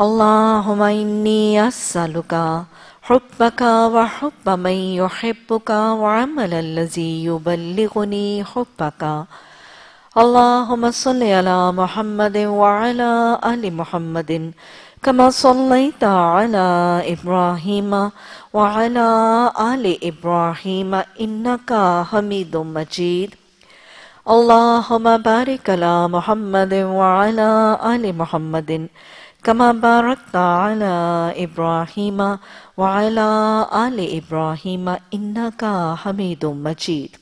اللهم إني أسألك حبك وحب من يحبك وعمل الذي يبلغني حبك. اللهم صل على محمد وعلى آل محمد كما صليت على إبراهيم وعلى آل إبراهيم إنك حميد مجيد. اللهم بارك على محمد وعلى آل محمد كما باركت على إبراهيم وعلى آل إبراهيم إنك حميد مجيد.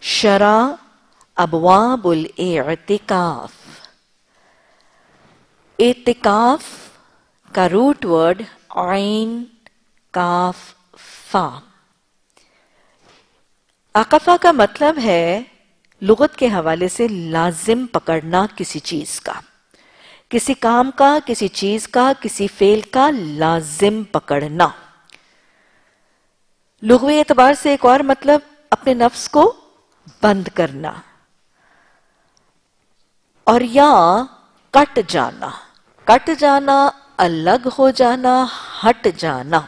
شرع أبواب الاعتكاف. اعتکاف کا روٹ ورڈ عین، کاف، فا. اقفا کا مطلب ہے لغت کے حوالے سے لازم پکڑنا کسی چیز کا. کسی کام کا، کسی چیز کا، کسی فیل کا لازم پکڑنا۔ لغوی اعتبار سے ایک اور مطلب اپنے نفس کو بند کرنا۔ اور یا کٹ جانا۔ کٹ جانا، الگ ہو جانا، ہٹ جانا۔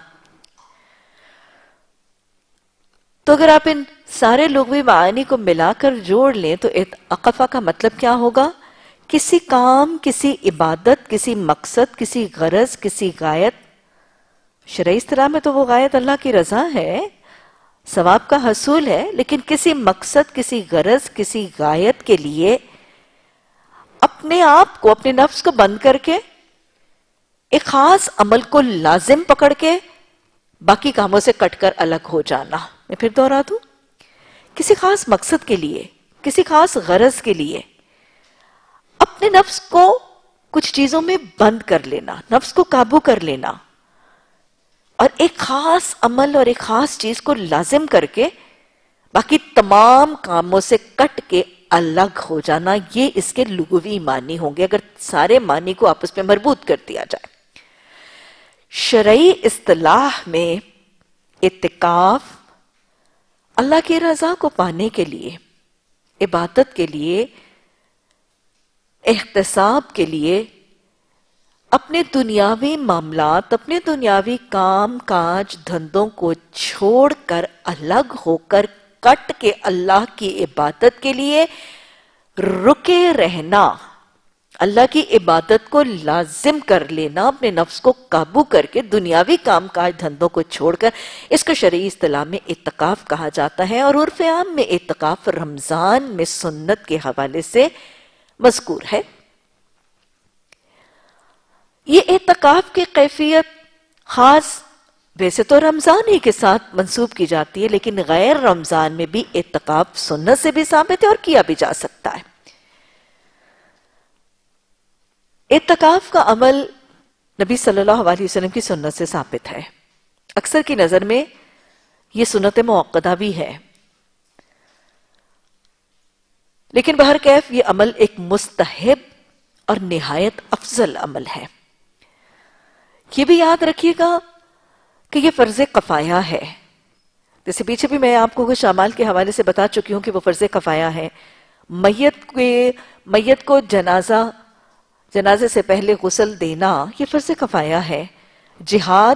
تو اگر آپ ان سارے لغوی معانی کو ملا کر جوڑ لیں، تو اقفا کا مطلب کیا ہوگا؟ کسی کام، کسی عبادت، کسی مقصد، کسی غرض، کسی غایت شرعی اصطلاح میں تو وہ غایت اللہ کی رضا ہے، ثواب کا حصول ہے، لیکن کسی مقصد، کسی غرض، کسی غایت کے لیے اپنے آپ کو، اپنے نفس کو بند کر کے، ایک خاص عمل کو لازم پکڑ کے، باقی کاموں سے کٹ کر الگ ہو جانا۔ میں پھر دوہرا دوں؟ کسی خاص مقصد کے لیے، کسی خاص غرض کے لیے۔ اپنے نفس کو کچھ چیزوں میں بند کر لینا، نفس کو قابو کر لینا۔ اور ایک خاص عمل اور ایک خاص چیز کو لازم کر کے باقی تمام کاموں سے کٹ کے الگ ہو جانا، یہ اس کے لغوی معنی ہوں گے۔ اگر سارے معنی کو آپس میں مربوط کر دیا جائے۔ شرعی اصطلاح میں اتقاف اللہ کی رضا کو پانے کے لیے، عبادت کے لیے احتساب کے لیے اپنے دنیاوی معاملات، اپنے دنیاوی کام کاج دھندوں کو چھوڑ کر الگ ہو کر کٹ کے اللہ کی عبادت کے لیے رکے رہنا، اللہ کی عبادت کو لازم کر لینا، اپنے نفس کو قابو کر کے دنیاوی کام کاج دھندوں کو چھوڑ کر اس کو شرعی اصطلاح میں اتقاف کہا جاتا ہے اور عرف عام میں اتقاف رمضان میں سنت کے حوالے سے مذکور ہے۔ یہ اعتقاف کی کیفیت خاص، ویسے تو رمضان ہی کے ساتھ منسوب کی جاتی ہے، لیکن غیر رمضان میں بھی اعتقاف سنت سے بھی ثابت ہے اور کیا بھی جا سکتا ہے۔ اعتقاف کا عمل نبی صلی اللہ علیہ وسلم کی سنت سے ثابت ہے۔ اکثر کی نظر میں یہ سنت موقدہ بھی ہے۔ لیکن بہر کیف یہ عمل ایک مستحب اور نہایت افضل عمل ہے۔ یہ بھی یاد رکھیے گا کہ یہ فرض کفایا ہے۔ جیسے پیچھے بھی میں آپ کو کچھ عمال کے حوالے سے بتا چکی ہوں کہ وہ فرض کفایا ہے۔ میت کے میت کو جنازہ جنازے سے پہلے غسل دینا یہ فرض کفایا ہے۔ جہاد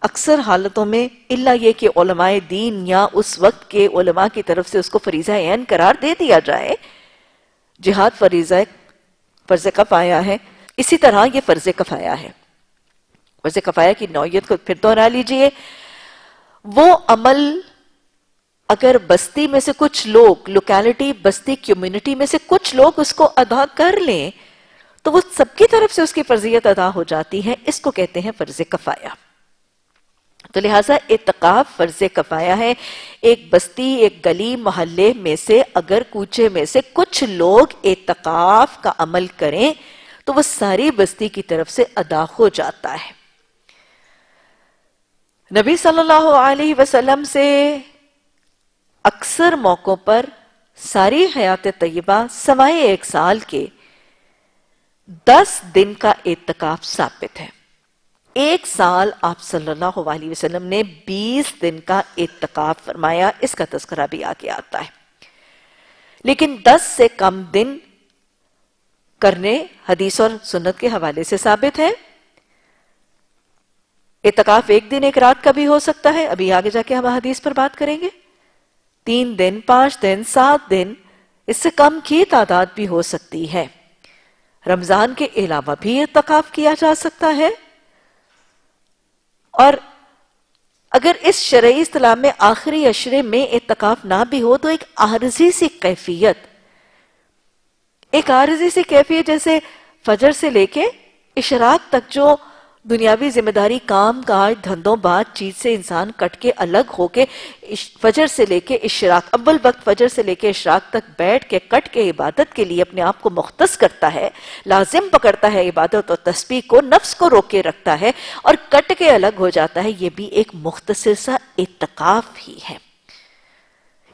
اکثر حالتوں میں اللہ یہ کہ علماء دین یا اس وقت کے علماء کی طرف سے اس کو فریضہ عین قرار دے دیا جائے۔ جہاد فریضہ فرض کفایا ہے۔ اسی طرح یہ فرض کفایا ہے۔ فرض کفایا کی نوعیت کو پھر دوہرا لیجیے۔ وہ عمل اگر بستی میں سے کچھ لوگ لوکیلٹی بستی کمیونٹی میں سے کچھ لوگ اس کو ادا کر لیں، تو وہ سب کی طرف سے اس کی فرضیت ادا ہو جاتی ہے۔ اس کو کہتے ہیں فرض کفایا تو لہٰذا اعتقاف فرض کفایا ہے۔ ایک بستی، ایک گلی، محلے میں سے اگر کوچے میں سے کچھ لوگ اعتقاف کا عمل کریں، تو وہ ساری بستی کی طرف سے ادا ہو جاتا ہے۔ نبی صلی اللہ علیہ وسلم سے اکثر موقعوں پر ساری حیات طیبہ سوائے ایک سال کے دس دن کا اعتکاف ثابت ہے۔ ایک سال آپ صلی اللہ علیہ وسلم نے بیس دن کا اعتکاف فرمایا، اس کا تذکرہ بھی آگے آتا ہے۔ لیکن دس سے کم دن کرنے حدیث اور سنت کے حوالے سے ثابت ہے اعتکاف ایک دن ایک رات کا بھی ہو سکتا ہے۔ ابھی آگے جا کے ہم حدیث پر بات کریں گے۔ تین دن، پانچ دن، سات دن، اس سے کم کی تعداد بھی ہو سکتی ہے۔ رمضان کے علاوہ بھی اعتکاف کیا جا سکتا ہے۔ اور اگر اس شرعی اصطلاح میں آخری اشرے میں اعتکاف نہ بھی ہو تو ایک عارضی سی کیفیت، ایک عارضی سی کیفیت جیسے فجر سے لے کے اشراق تک جو دنیاوی ذمہ داری کام کاج دھندوں بات چیز سے انسان کٹ کے الگ ہو کے فجر سے لے کے اشراق، اول وقت فجر سے لے کے اشراق تک بیٹھ کے کٹ کے عبادت کے لیے اپنے آپ کو مختص کرتا ہے، لازم پکڑتا ہے عبادت اور تسبیح کو، نفس کو روک کے رکھتا ہے اور کٹ کے الگ ہو جاتا ہے، یہ بھی ایک مختصر سا اتقاف ہی ہے۔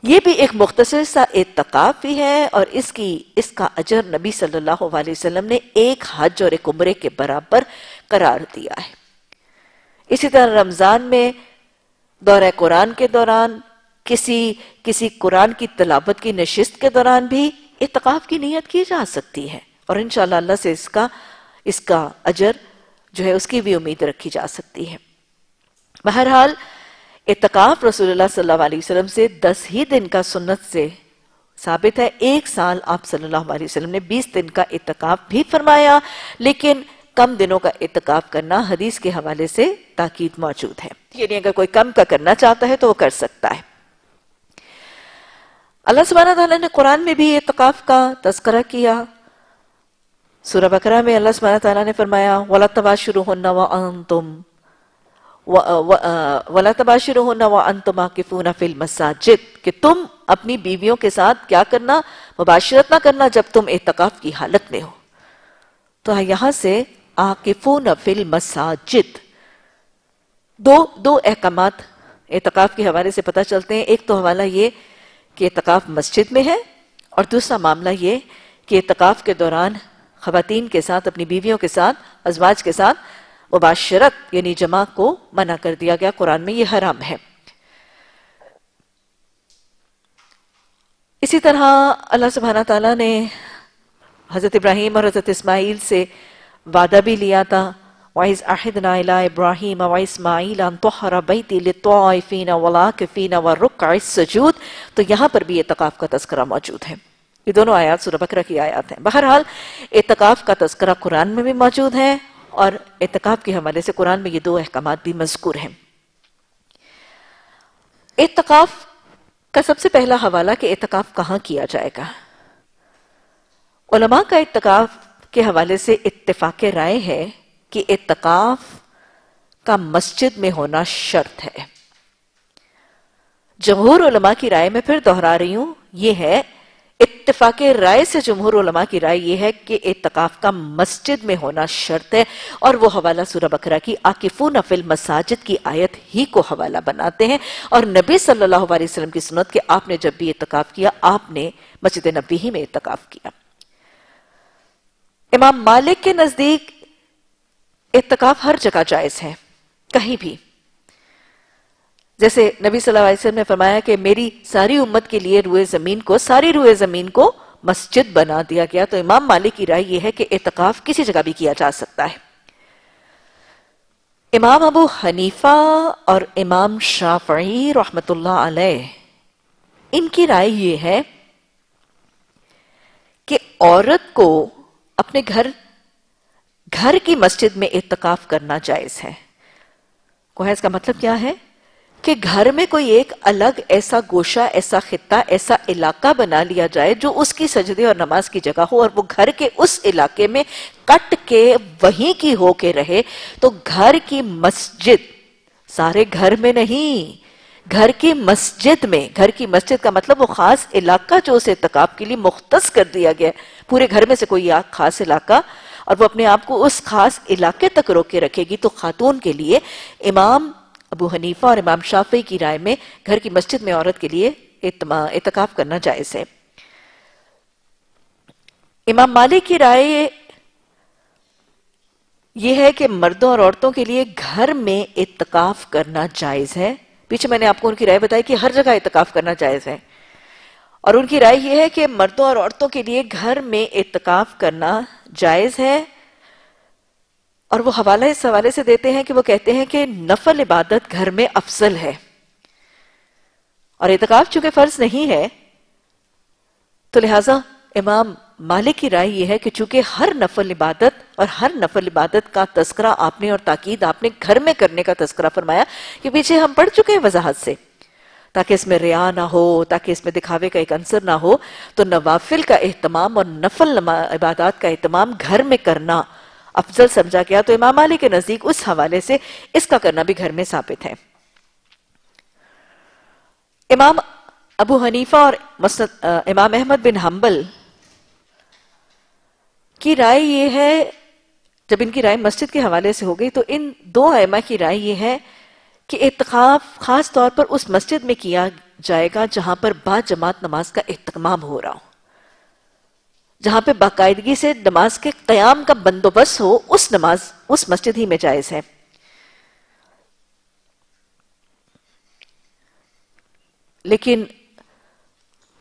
یہ بھی ایک مختصر سا اعتقاف ہی ہے اور اس کی اس کا اجر نبی صلی اللہ علیہ وسلم نے ایک حج اور ایک عمرے کے برابر قرار دیا ہے۔ اسی طرح رمضان میں دورہ قرآن کے دوران کسی کسی قرآن کی تلاوت کی نشست کے دوران بھی اعتقاف کی نیت کی جا سکتی ہے اور انشاءاللہ اللہ سے اس کا اس کا اجر جو ہے اس کی بھی امید رکھی جا سکتی ہے۔ بہرحال اتقاف رسول اللہ صلی اللہ علیہ وسلم سے دس ہی دن کا سنت سے ثابت ہے۔ ایک سال آپ صلی اللہ علیہ وسلم نے بیس دن کا اتقاف بھی فرمایا، لیکن کم دنوں کا اتقاف کرنا حدیث کے حوالے سے تاکید موجود ہے۔ یعنی اگر کوئی کم کا کرنا چاہتا ہے تو وہ کر سکتا ہے۔ اللہ سبحانہ تعالیٰ نے قرآن میں بھی اتقاف کا تذکرہ کیا۔ سورہ بکرہ میں اللہ سبحانہ تعالیٰ نے فرمایا، وَلَا تَبَاشِرُهُنَّ وَأَنْتُمْ وَلَا تَبَاشِرُهُنَّ وَأَنْتُمْ آكِفُونَ فِي الْمَسَاجِدِ کہ تم اپنی بیویوں کے ساتھ کیا کرنا، مباشرت نہ کرنا جب تم اعتقاف کی حالت میں ہو۔ تو یہاں سے آکفون فی المساجد۔ دو دو احکامات اعتقاف کے حوالے سے پتہ چلتے ہیں۔ ایک تو حوالہ یہ کہ اعتقاف مسجد میں ہے اور دوسرا معاملہ یہ کہ اعتقاف کے دوران خواتین کے ساتھ، اپنی بیویوں کے ساتھ، ازواج کے ساتھ مباشرت یعنی جمع کو منع کر دیا گیا۔ قرآن میں یہ حرام ہے۔ اسی طرح اللہ سبحانہ تعالیٰ نے حضرت ابراہیم اور حضرت اسماعیل سے وعدہ بھی لیا تھا۔ وَإِذْ أَحِدْنَا إِلَىٰ إِبْرَاهِيمَ وَإِسْمَاعِيلَ أَن طَهَّرَ بَيْتِي لِلطَّائِفِينَ وَالْعَاكِفِينَ وَالرُّكَّعِ السُّجُودِ تو یہاں پر بھی اعتقاف کا تذکرہ موجود ہے۔ یہ دونوں آیات سورہ بکرہ کی آیات ہیں۔ بہرحال اعتقاف کا تذکرہ قرآن میں بھی موجود ہے اور اعتقاف کے حوالے سے قرآن میں یہ دو احکامات بھی مذکور ہیں۔ اعتقاف کا سب سے پہلا حوالہ کہ اعتقاف کہاں کیا جائے گا۔ علماء کا اعتقاف کے حوالے سے اتفاق رائے ہے کہ اتقاف کا مسجد میں ہونا شرط ہے۔ جمہور علماء کی رائے میں پھر دہرا رہی ہوں، یہ ہے، اتفاق رائے سے جمہور علماء کی رائے یہ ہے کہ اتقاف کا مسجد میں ہونا شرط ہے۔ اور وہ حوالہ سورہ بکرہ کی آکفون فی المساجد کی آیت ہی کو حوالہ بناتے ہیں۔ اور نبی صلی اللہ علیہ وسلم کی سنت کہ آپ نے جب بھی اتقاف کیا، آپ نے مسجد نبی ہی میں اتقاف کیا۔ امام مالک کے نزدیک اتقاف ہر جگہ جائز ہے، کہیں بھی۔ جیسے نبی صلی اللہ علیہ وسلم نے فرمایا کہ میری ساری امت کے لیے روئے زمین کو، ساری روئے زمین کو مسجد بنا دیا گیا۔ تو امام مالک کی رائے یہ ہے کہ اتقاف کسی جگہ بھی کیا جا سکتا ہے۔ امام ابو حنیفہ اور امام شافعی رحمت اللہ علیہ، ان کی رائے یہ ہے کہ عورت کو اپنے گھر گھر کی مسجد میں اتقاف کرنا جائز ہے۔ کو ہے اس کا مطلب کیا ہے؟ کہ گھر میں کوئی ایک الگ ایسا گوشہ، ایسا خطہ، ایسا علاقہ بنا لیا جائے جو اس کی سجدے اور نماز کی جگہ ہو اور وہ گھر کے اس علاقے میں کٹ کے وہیں کی ہو کے رہے۔ تو گھر کی مسجد سارے گھر میں نہیں گھر کی مسجد میں، گھر کی مسجد کا مطلب وہ خاص علاقہ جو اسے اتقاب کے لیے مختص کر دیا گیا ہے۔ پورے گھر میں سے کوئی خاص علاقہ اور وہ اپنے آپ کو اس خاص علاقے تک روکے رکھے گی تو خاتون کے لیے امام ابو حنیفہ اور امام شافعی کی رائے میں گھر کی مسجد میں عورت کے لیے اعتکاف کرنا جائز ہے۔ امام مالک کی رائے یہ ہے کہ مردوں اور عورتوں کے لیے گھر میں اعتکاف کرنا جائز ہے۔ پیچھے میں نے آپ کو ان کی رائے بتائی کہ ہر جگہ اعتکاف کرنا جائز ہے۔ اور ان کی رائے یہ ہے کہ مردوں اور عورتوں کے لیے گھر میں اعتکاف کرنا جائز ہے۔ اور وہ حوالہ اس حوالے سے دیتے ہیں کہ وہ کہتے ہیں کہ نفل عبادت گھر میں افضل ہے۔ اور اعتکاف چونکہ فرض نہیں ہے، تو لہٰذا امام مالک کی رائے یہ ہے کہ چونکہ ہر نفل عبادت اور ہر نفل عبادت کا تذکرہ آپ نے اور تاکید آپ نے گھر میں کرنے کا تذکرہ فرمایا کہ پیچھے ہم پڑھ چکے ہیں وضاحت سے۔ تاکہ اس میں ریا نہ ہو، تاکہ اس میں دکھاوے کا ایک عنصر نہ ہو، تو نوافل کا اہتمام اور نفل عبادات کا اہتمام گھر میں کرنا۔ افضل سمجھا گیا تو امام علی کے نزدیک اس حوالے سے اس کا کرنا بھی گھر میں ثابت ہے۔ امام ابو حنیفہ اور امام احمد بن حنبل کی رائے یہ ہے جب ان کی رائے مسجد کے حوالے سے ہو گئی تو ان دو ائمہ کی رائے یہ ہے کہ اعتقاف خاص طور پر اس مسجد میں کیا جائے گا جہاں پر با جماعت نماز کا اہتمام ہو رہا ہو۔ جہاں پہ باقاعدگی سے نماز کے قیام کا بندوبست ہو، اس نماز، اس مسجد ہی میں جائز ہے۔ لیکن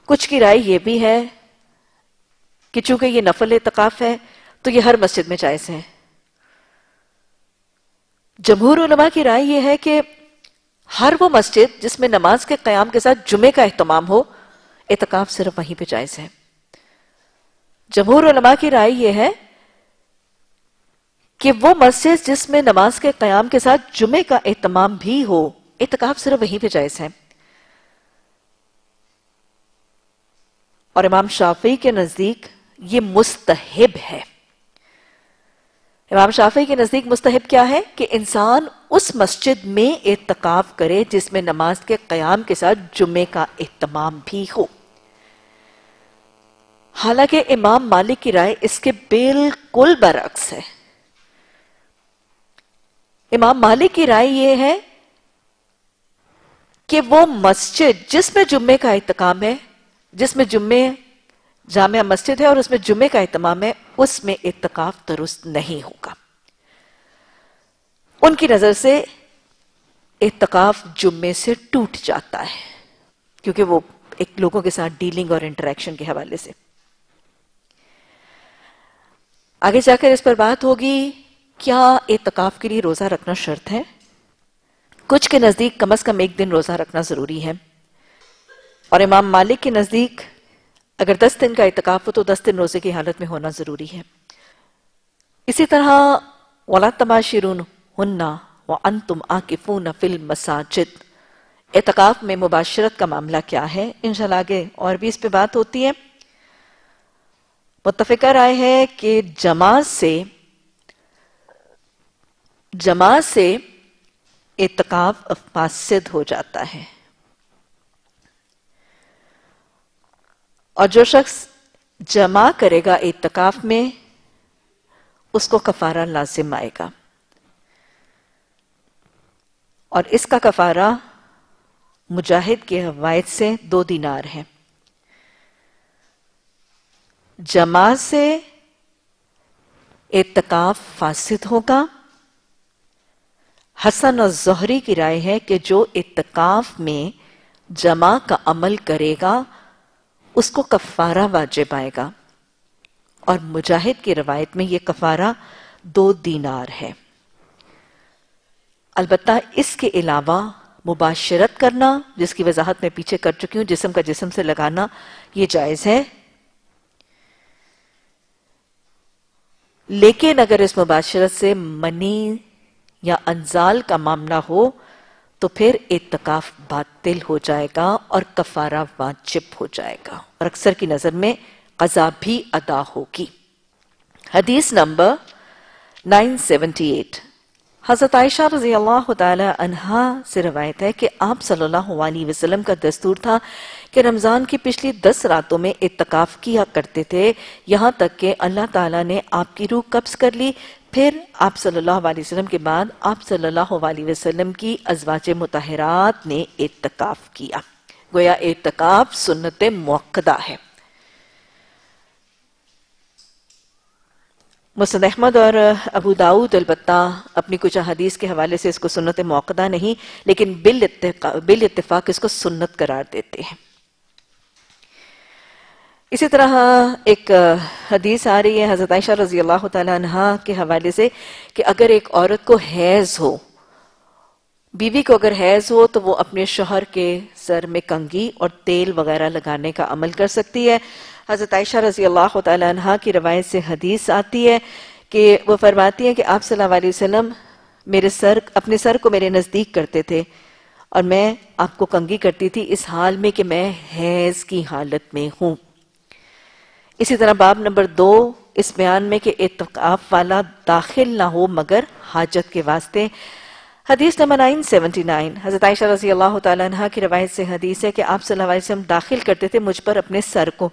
کچھ کی رائے یہ بھی ہے کہ چونکہ یہ نفل اعتقاف ہے، تو یہ ہر مسجد میں جائز ہے۔ جمہور علماء کی رائے یہ ہے کہ ہر وہ مسجد جس میں نماز کے قیام کے ساتھ جمعے کا اہتمام ہو اعتقاف صرف وہیں پہ جائز ہے۔ جمہور علماء کی رائے یہ ہے کہ وہ مسجد جس میں نماز کے قیام کے ساتھ جمعے کا اہتمام بھی ہو اعتقاف صرف وہیں پہ جائز ہے۔ اور امام شافعی کے نزدیک یہ مستحب ہے۔ امام شافعی کے نزدیک مستحب کیا ہے کہ انسان اس مسجد میں اعتقاف کرے جس میں نماز کے قیام کے ساتھ جمعے کا اہتمام بھی ہو۔ حالانکہ امام مالک کی رائے اس کے بالکل برعکس ہے۔ امام مالک کی رائے یہ ہے کہ وہ مسجد جس میں جمعے کا اہتمام ہے، جس میں جمعے جامعہ مسجد ہے اور اس میں جمعے کا اہتمام ہے، اس میں اتقاف درست نہیں ہوگا۔ ان کی نظر سے اتقاف جمعے سے ٹوٹ جاتا ہے، کیونکہ وہ ایک لوگوں کے ساتھ ڈیلنگ اور انٹریکشن کے حوالے سے۔ آگے جا کر اس پر بات ہوگی، کیا اعتقاف کے لیے روزہ رکھنا شرط ہے؟ کچھ کے نزدیک کم از کم ایک دن روزہ رکھنا ضروری ہے۔ اور امام مالک کے نزدیک اگر دس دن کا اعتقاف ہو تو دس دن روزے کی حالت میں ہونا ضروری ہے۔ اسی طرح ولا تماشرون ہننا وانتم آکفون فی المساجد۔ اعتقاف میں مباشرت کا معاملہ کیا ہے؟ انشاءاللہ آگے اور بھی اس پہ بات ہوتی ہے۔ متفقہ رائے ہے کہ جماعت سے جماعت سے اعتقاف فاسد ہو جاتا ہے۔ اور جو شخص جمع کرے گا اعتکاف میں، اس کو کفارہ لازم آئے گا۔ اور اس کا کفارہ مجاہد کے حوائد سے دو دینار ہے۔ جمع سے اعتکاف فاسد ہوگا۔ حسن اور زہری کی رائے ہے کہ جو اعتکاف میں جمع کا عمل کرے گا اس کو کفارہ واجب آئے گا۔ اور مجاہد کی روایت میں یہ کفارہ دو دینار ہے۔ البتہ اس کے علاوہ مباشرت کرنا، جس کی وضاحت میں پیچھے کر چکی ہوں، جسم کا جسم سے لگانا، یہ جائز ہے۔ لیکن اگر اس مباشرت سے منی یا انزال کا معاملہ ہو تو پھر اعتقاف باطل ہو جائے گا اور کفارہ واجب ہو جائے گا۔ اور اکثر کی نظر میں قضا بھی ادا ہوگی۔ حدیث نمبر 978 حضرت عائشہ رضی اللہ تعالی عنہ سے روایت ہے کہ آپ صلی اللہ علیہ وسلم کا دستور تھا کہ رمضان کی پچھلی دس راتوں میں اتقاف کیا کرتے تھے، یہاں تک کہ اللہ تعالیٰ نے آپ کی روح قبض کر لی پھر آپ صلی اللہ علیہ وسلم کے بعد آپ صلی اللہ علیہ وسلم کی ازواج متحرات نے اعتکاف کیا۔ گویا اعتکاف سنت موقدہ ہے۔ مسند احمد اور ابو داود البتہ اپنی کچھ حدیث کے حوالے سے اس کو سنت موقدہ نہیں، لیکن بال اتفاق اس کو سنت قرار دیتے ہیں۔ اسی طرح ایک حدیث آ رہی ہے، حضرت عائشہ رضی اللہ تعالیٰ عنہ کے حوالے سے کہ اگر ایک عورت کو حیض ہو، بیوی کو اگر حیض ہو تو وہ اپنے شوہر کے سر میں کنگھی اور تیل وغیرہ لگانے کا عمل کر سکتی ہے۔ حضرت عائشہ رضی اللہ تعالیٰ عنہ کی روایت سے حدیث آتی ہے کہ وہ فرماتی ہیں کہ آپ صلی اللہ علیہ وسلم میرے سر، اپنے سر کو میرے نزدیک کرتے تھے اور میں آپ کو کنگھی کرتی تھی اس حال میں کہ میں حیض کی حالت میں ہوں۔ اسی طرح باب نمبر دو اس بیان میں کہ اعتقاف والا داخل نہ ہو مگر حاجت کے واسطے۔ حدیث نمبر 979 حضرت عائشہ رضی اللہ تعالیٰ عنہ کی روایت سے حدیث ہے کہ آپ صلی اللہ علیہ وسلم داخل کرتے تھے مجھ پر اپنے سر کو۔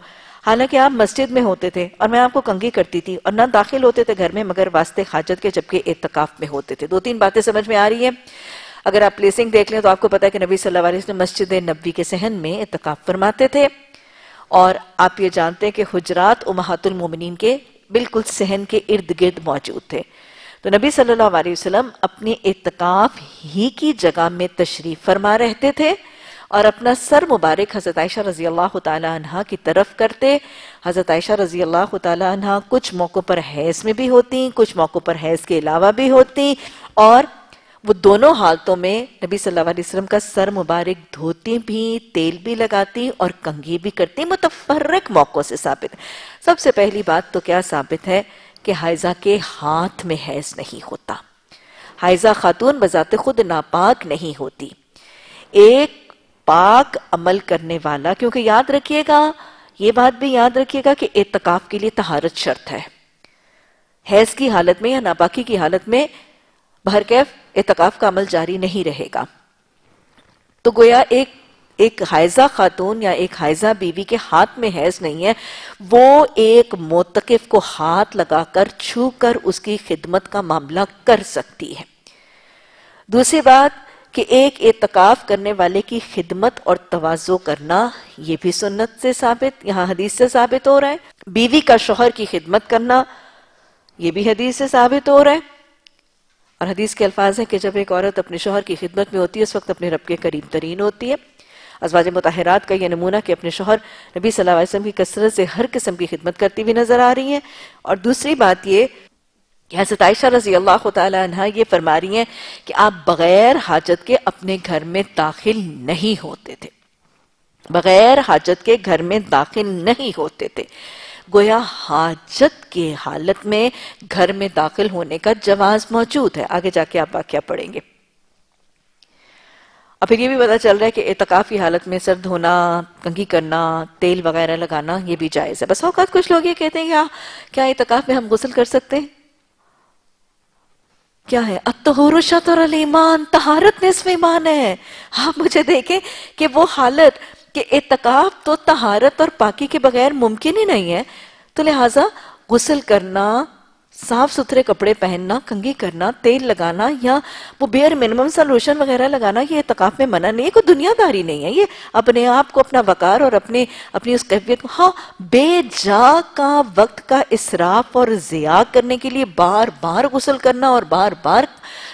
حالانکہ آپ مسجد میں ہوتے تھے اور میں آپ کو کنگھی کرتی تھی اور نہ داخل ہوتے تھے گھر میں مگر واسطے حاجت کے جبکہ اعتقاف میں ہوتے تھے۔ دو تین باتیں سمجھ میں آ رہی ہیں۔ اگر آپ پلیسنگ دیکھ لیں تو آپ کو پتا ہے کہ نبی صلی اللہ علیہ وسلم مسجد نبی کے سہن میں اعتقاف فرماتے تھے۔ اور آپ یہ جانتے ہیں کہ حجرات امہات المومنین کے بالکل سہن کے ارد گرد موجود تھے۔ تو نبی صلی اللہ علیہ وسلم اپنے اعتقاف ہی کی جگہ میں تشریف فرما رہتے تھے اور اپنا سر مبارک حضرت عائشہ رضی اللہ تعالی عنہ کی طرف کرتے۔ حضرت عائشہ رضی اللہ تعالی عنہ کچھ موقع پر حیث میں بھی ہوتی کچھ موقع پر حیث کے علاوہ بھی ہوتی اور وہ دونوں حالتوں میں نبی صلی اللہ علیہ وسلم کا سر مبارک دھوتی بھی، تیل بھی لگاتی اور کنگھی بھی کرتی، متفرق موقعوں سے ثابت۔ سب سے پہلی بات تو کیا ثابت ہے کہ حائزہ کے ہاتھ میں حیض نہیں ہوتا۔ حائزہ خاتون بذات خود ناپاک نہیں ہوتی۔ ایک پاک عمل کرنے والا، کیونکہ یاد رکھیے گا، یہ بات بھی یاد رکھیے گا کہ اعتقاف کے لیے تہارت شرط ہے۔ حیض کی حالت میں یا ناپاکی کی حالت میں، بہرکیف اعتقاف کا عمل جاری نہیں رہے گا۔ تو گویا ایک ایک حائزہ خاتون یا ایک حائزہ بیوی کے ہاتھ میں حیض نہیں ہے، وہ ایک موتقف کو ہاتھ لگا کر چھو کر اس کی خدمت کا معاملہ کر سکتی ہے۔ دوسری بات کہ ایک اعتقاف کرنے والے کی خدمت اور توازو کرنا، یہ بھی سنت سے ثابت، یہاں حدیث سے ثابت ہو رہا ہے۔ بیوی کا شوہر کی خدمت کرنا، یہ بھی حدیث سے ثابت ہو رہا ہے۔ اور حدیث کے الفاظ ہیں کہ جب ایک عورت اپنے شوہر کی خدمت میں ہوتی ہے، اس وقت اپنے رب کے قریب ترین ہوتی ہے۔ ازواج متحرات کا یہ نمونہ کہ اپنے شوہر نبی صلی اللہ علیہ وسلم کی کثرت سے ہر قسم کی خدمت کرتی بھی نظر آ رہی ہیں۔ اور دوسری بات یہ کہ حضرت عائشہ رضی اللہ تعالی عنہ یہ فرما رہی ہیں کہ آپ بغیر حاجت کے اپنے گھر میں داخل نہیں ہوتے تھے۔ بغیر حاجت کے گھر میں داخل نہیں ہوتے تھے۔ گویا حاجت کے حالت میں گھر میں داخل ہونے کا جواز موجود ہے۔ آگے جا کے آپ واقعہ پڑھیں گے۔ اور پھر یہ بھی پتا چل رہا ہے کہ اعتقافی حالت میں سرد ہونا کنگھی کرنا، تیل وغیرہ لگانا، یہ بھی جائز ہے۔ بس اوقات کچھ لوگ یہ کہتے ہیں کیا کیا اعتقاف میں ہم غسل کر سکتے ہیں؟ کیا ہے؟ اتہور شطر الایمان تہارت نصف ایمان ہے۔ آپ مجھے دیکھیں کہ وہ حالت کہ اعتقاف تو تہارت اور پاکی کے بغیر ممکن ہی نہیں ہے، تو لہٰذا غسل کرنا، صاف ستھرے کپڑے پہننا، کنگھی کرنا، تیل لگانا یا وہ بیئر منیمم سا لوشن وغیرہ لگانا، یہ اعتقاف میں منع نہیں ہے کوئی دنیا داری نہیں ہے۔ یہ اپنے آپ کو اپنا وقار اور اپنے، اپنی اس کیفیت کو ہاں بے جا کا وقت کا اسراف اور ضیاع کرنے کے لیے بار بار غسل کرنا اور بار بار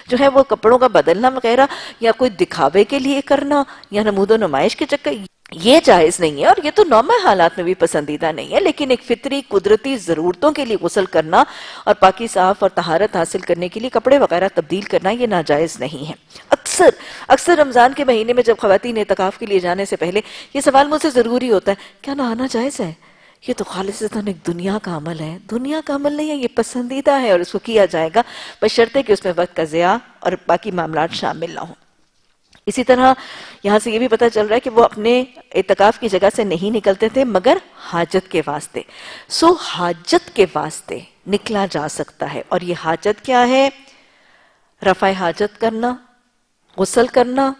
جو ہے وہ کپڑوں کا بدلنا وغیرہ یا کوئی دکھاوے کے لیے کرنا یا نمود و نمائش کے چکر یہ جائز نہیں ہے اور یہ تو نارمل حالات میں بھی پسندیدہ نہیں ہے، لیکن ایک فطری قدرتی ضرورتوں کے لیے غسل کرنا اور پاکی صاف اور طہارت حاصل کرنے کے لیے کپڑے وغیرہ تبدیل کرنا یہ ناجائز نہیں ہے۔ اکثر اکثر رمضان کے مہینے میں جب خواتین اعتقاف کے لیے جانے سے پہلے یہ سوال مجھ سے ضروری ہوتا ہے، کیا نہ آنا جائز ہے؟ یہ تو خالص ایک دنیا کا عمل ہے۔ دنیا کا عمل نہیں ہے، یہ پسندیدہ ہے اور اس کو کیا جائے گا؟ بس کہ اس میں وقت کا ضیاع اور باقی معاملات شامل نہ ہوں۔ اسی طرح یہاں سے یہ بھی پتا چل رہا ہے کہ وہ اپنے اعتقاف کی جگہ سے نہیں نکلتے تھے، مگر حاجت کے واسطے۔ سو حاجت کے واسطے نکلا جا سکتا ہے۔ اور یہ حاجت کیا ہے؟ رفع حاجت کرنا، غسل کرنا۔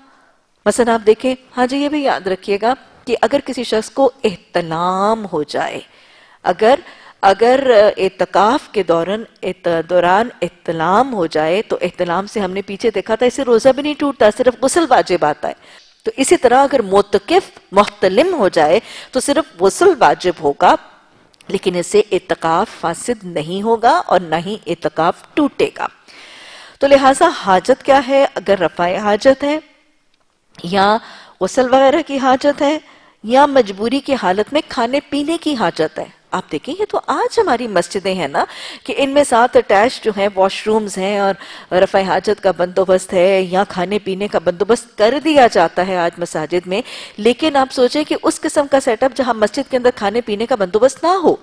مثلا آپ دیکھیں ہاں جی یہ بھی یاد رکھیے گا کہ اگر کسی شخص کو احتلام ہو جائے، اگر اگر اعتقاف کے دوران دوران احتلام ہو جائے تو احتلام سے ہم نے پیچھے دیکھا تھا، اسے روزہ بھی نہیں ٹوٹتا، صرف غسل واجب آتا ہے۔ تو اسی طرح اگر متقف محتلم ہو جائے تو صرف غسل واجب ہوگا، لیکن اسے اعتقاف فاسد نہیں ہوگا اور نہ ہی اعتقاف ٹوٹے گا۔ تو لہٰذا حاجت کیا ہے؟ اگر رفع حاجت ہے یا غسل وغیرہ کی حاجت ہے یا مجبوری کی حالت میں کھانے پینے کی حاجت ہے۔ آپ دیکھیں، یہ تو آج ہماری مسجدیں ہیں نا، کہ ان میں ساتھ اٹیچ جو ہیں واش رومز ہیں اور رفع حاجت کا بندوبست ہے یا کھانے پینے کا بندوبست کر دیا جاتا ہے آج مساجد میں۔ لیکن آپ سوچیں کہ اس قسم کا سیٹ اپ جہاں مسجد کے اندر کھانے پینے کا بندوبست نہ ہو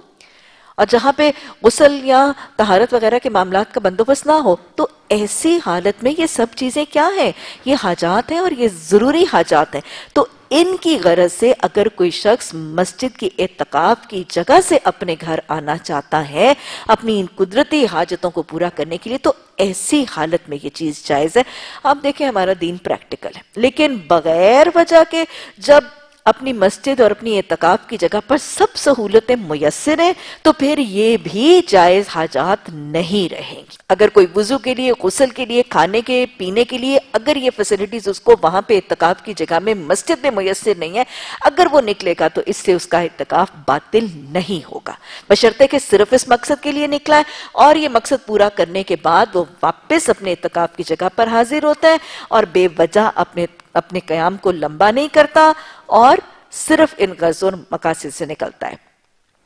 اور جہاں پہ غسل یا طہارت وغیرہ کے معاملات کا بندوبست نہ ہو، تو ایسی حالت میں یہ سب چیزیں کیا ہیں؟ یہ حاجات ہیں اور یہ ضروری حاجات ہیں۔ تو ان کی غرض سے اگر کوئی شخص مسجد کی اعتقاف کی جگہ سے اپنے گھر آنا چاہتا ہے، اپنی ان قدرتی حاجتوں کو پورا کرنے کے لیے، تو ایسی حالت میں یہ چیز جائز ہے۔ آپ دیکھیں ہمارا دین پریکٹیکل ہے۔ لیکن بغیر وجہ کے جب اپنی مسجد اور اپنی اعتقاف کی جگہ پر سب سہولتیں میسر ہیں، تو پھر یہ بھی جائز حاجات نہیں رہیں گی۔ اگر کوئی وضو کے لیے، غسل کے لیے، کھانے کے، پینے کے لیے، اگر یہ فیسلٹیز اس کو وہاں پہ اعتقاف کی جگہ میں مسجد میں میسر نہیں ہے اگر وہ نکلے گا تو اس سے اس کا اعتقاف باطل نہیں ہوگا۔ بشرطے کہ صرف اس مقصد کے لیے نکلا ہے اور یہ مقصد پورا کرنے کے بعد وہ واپس اپنے اعتقاف کی جگہ پر حاضر ہوتا ہے اور بے وجہ اپنے اپنے قیام کو لمبا نہیں کرتا اور صرف ان غرض اور مقاصد سے نکلتا ہے۔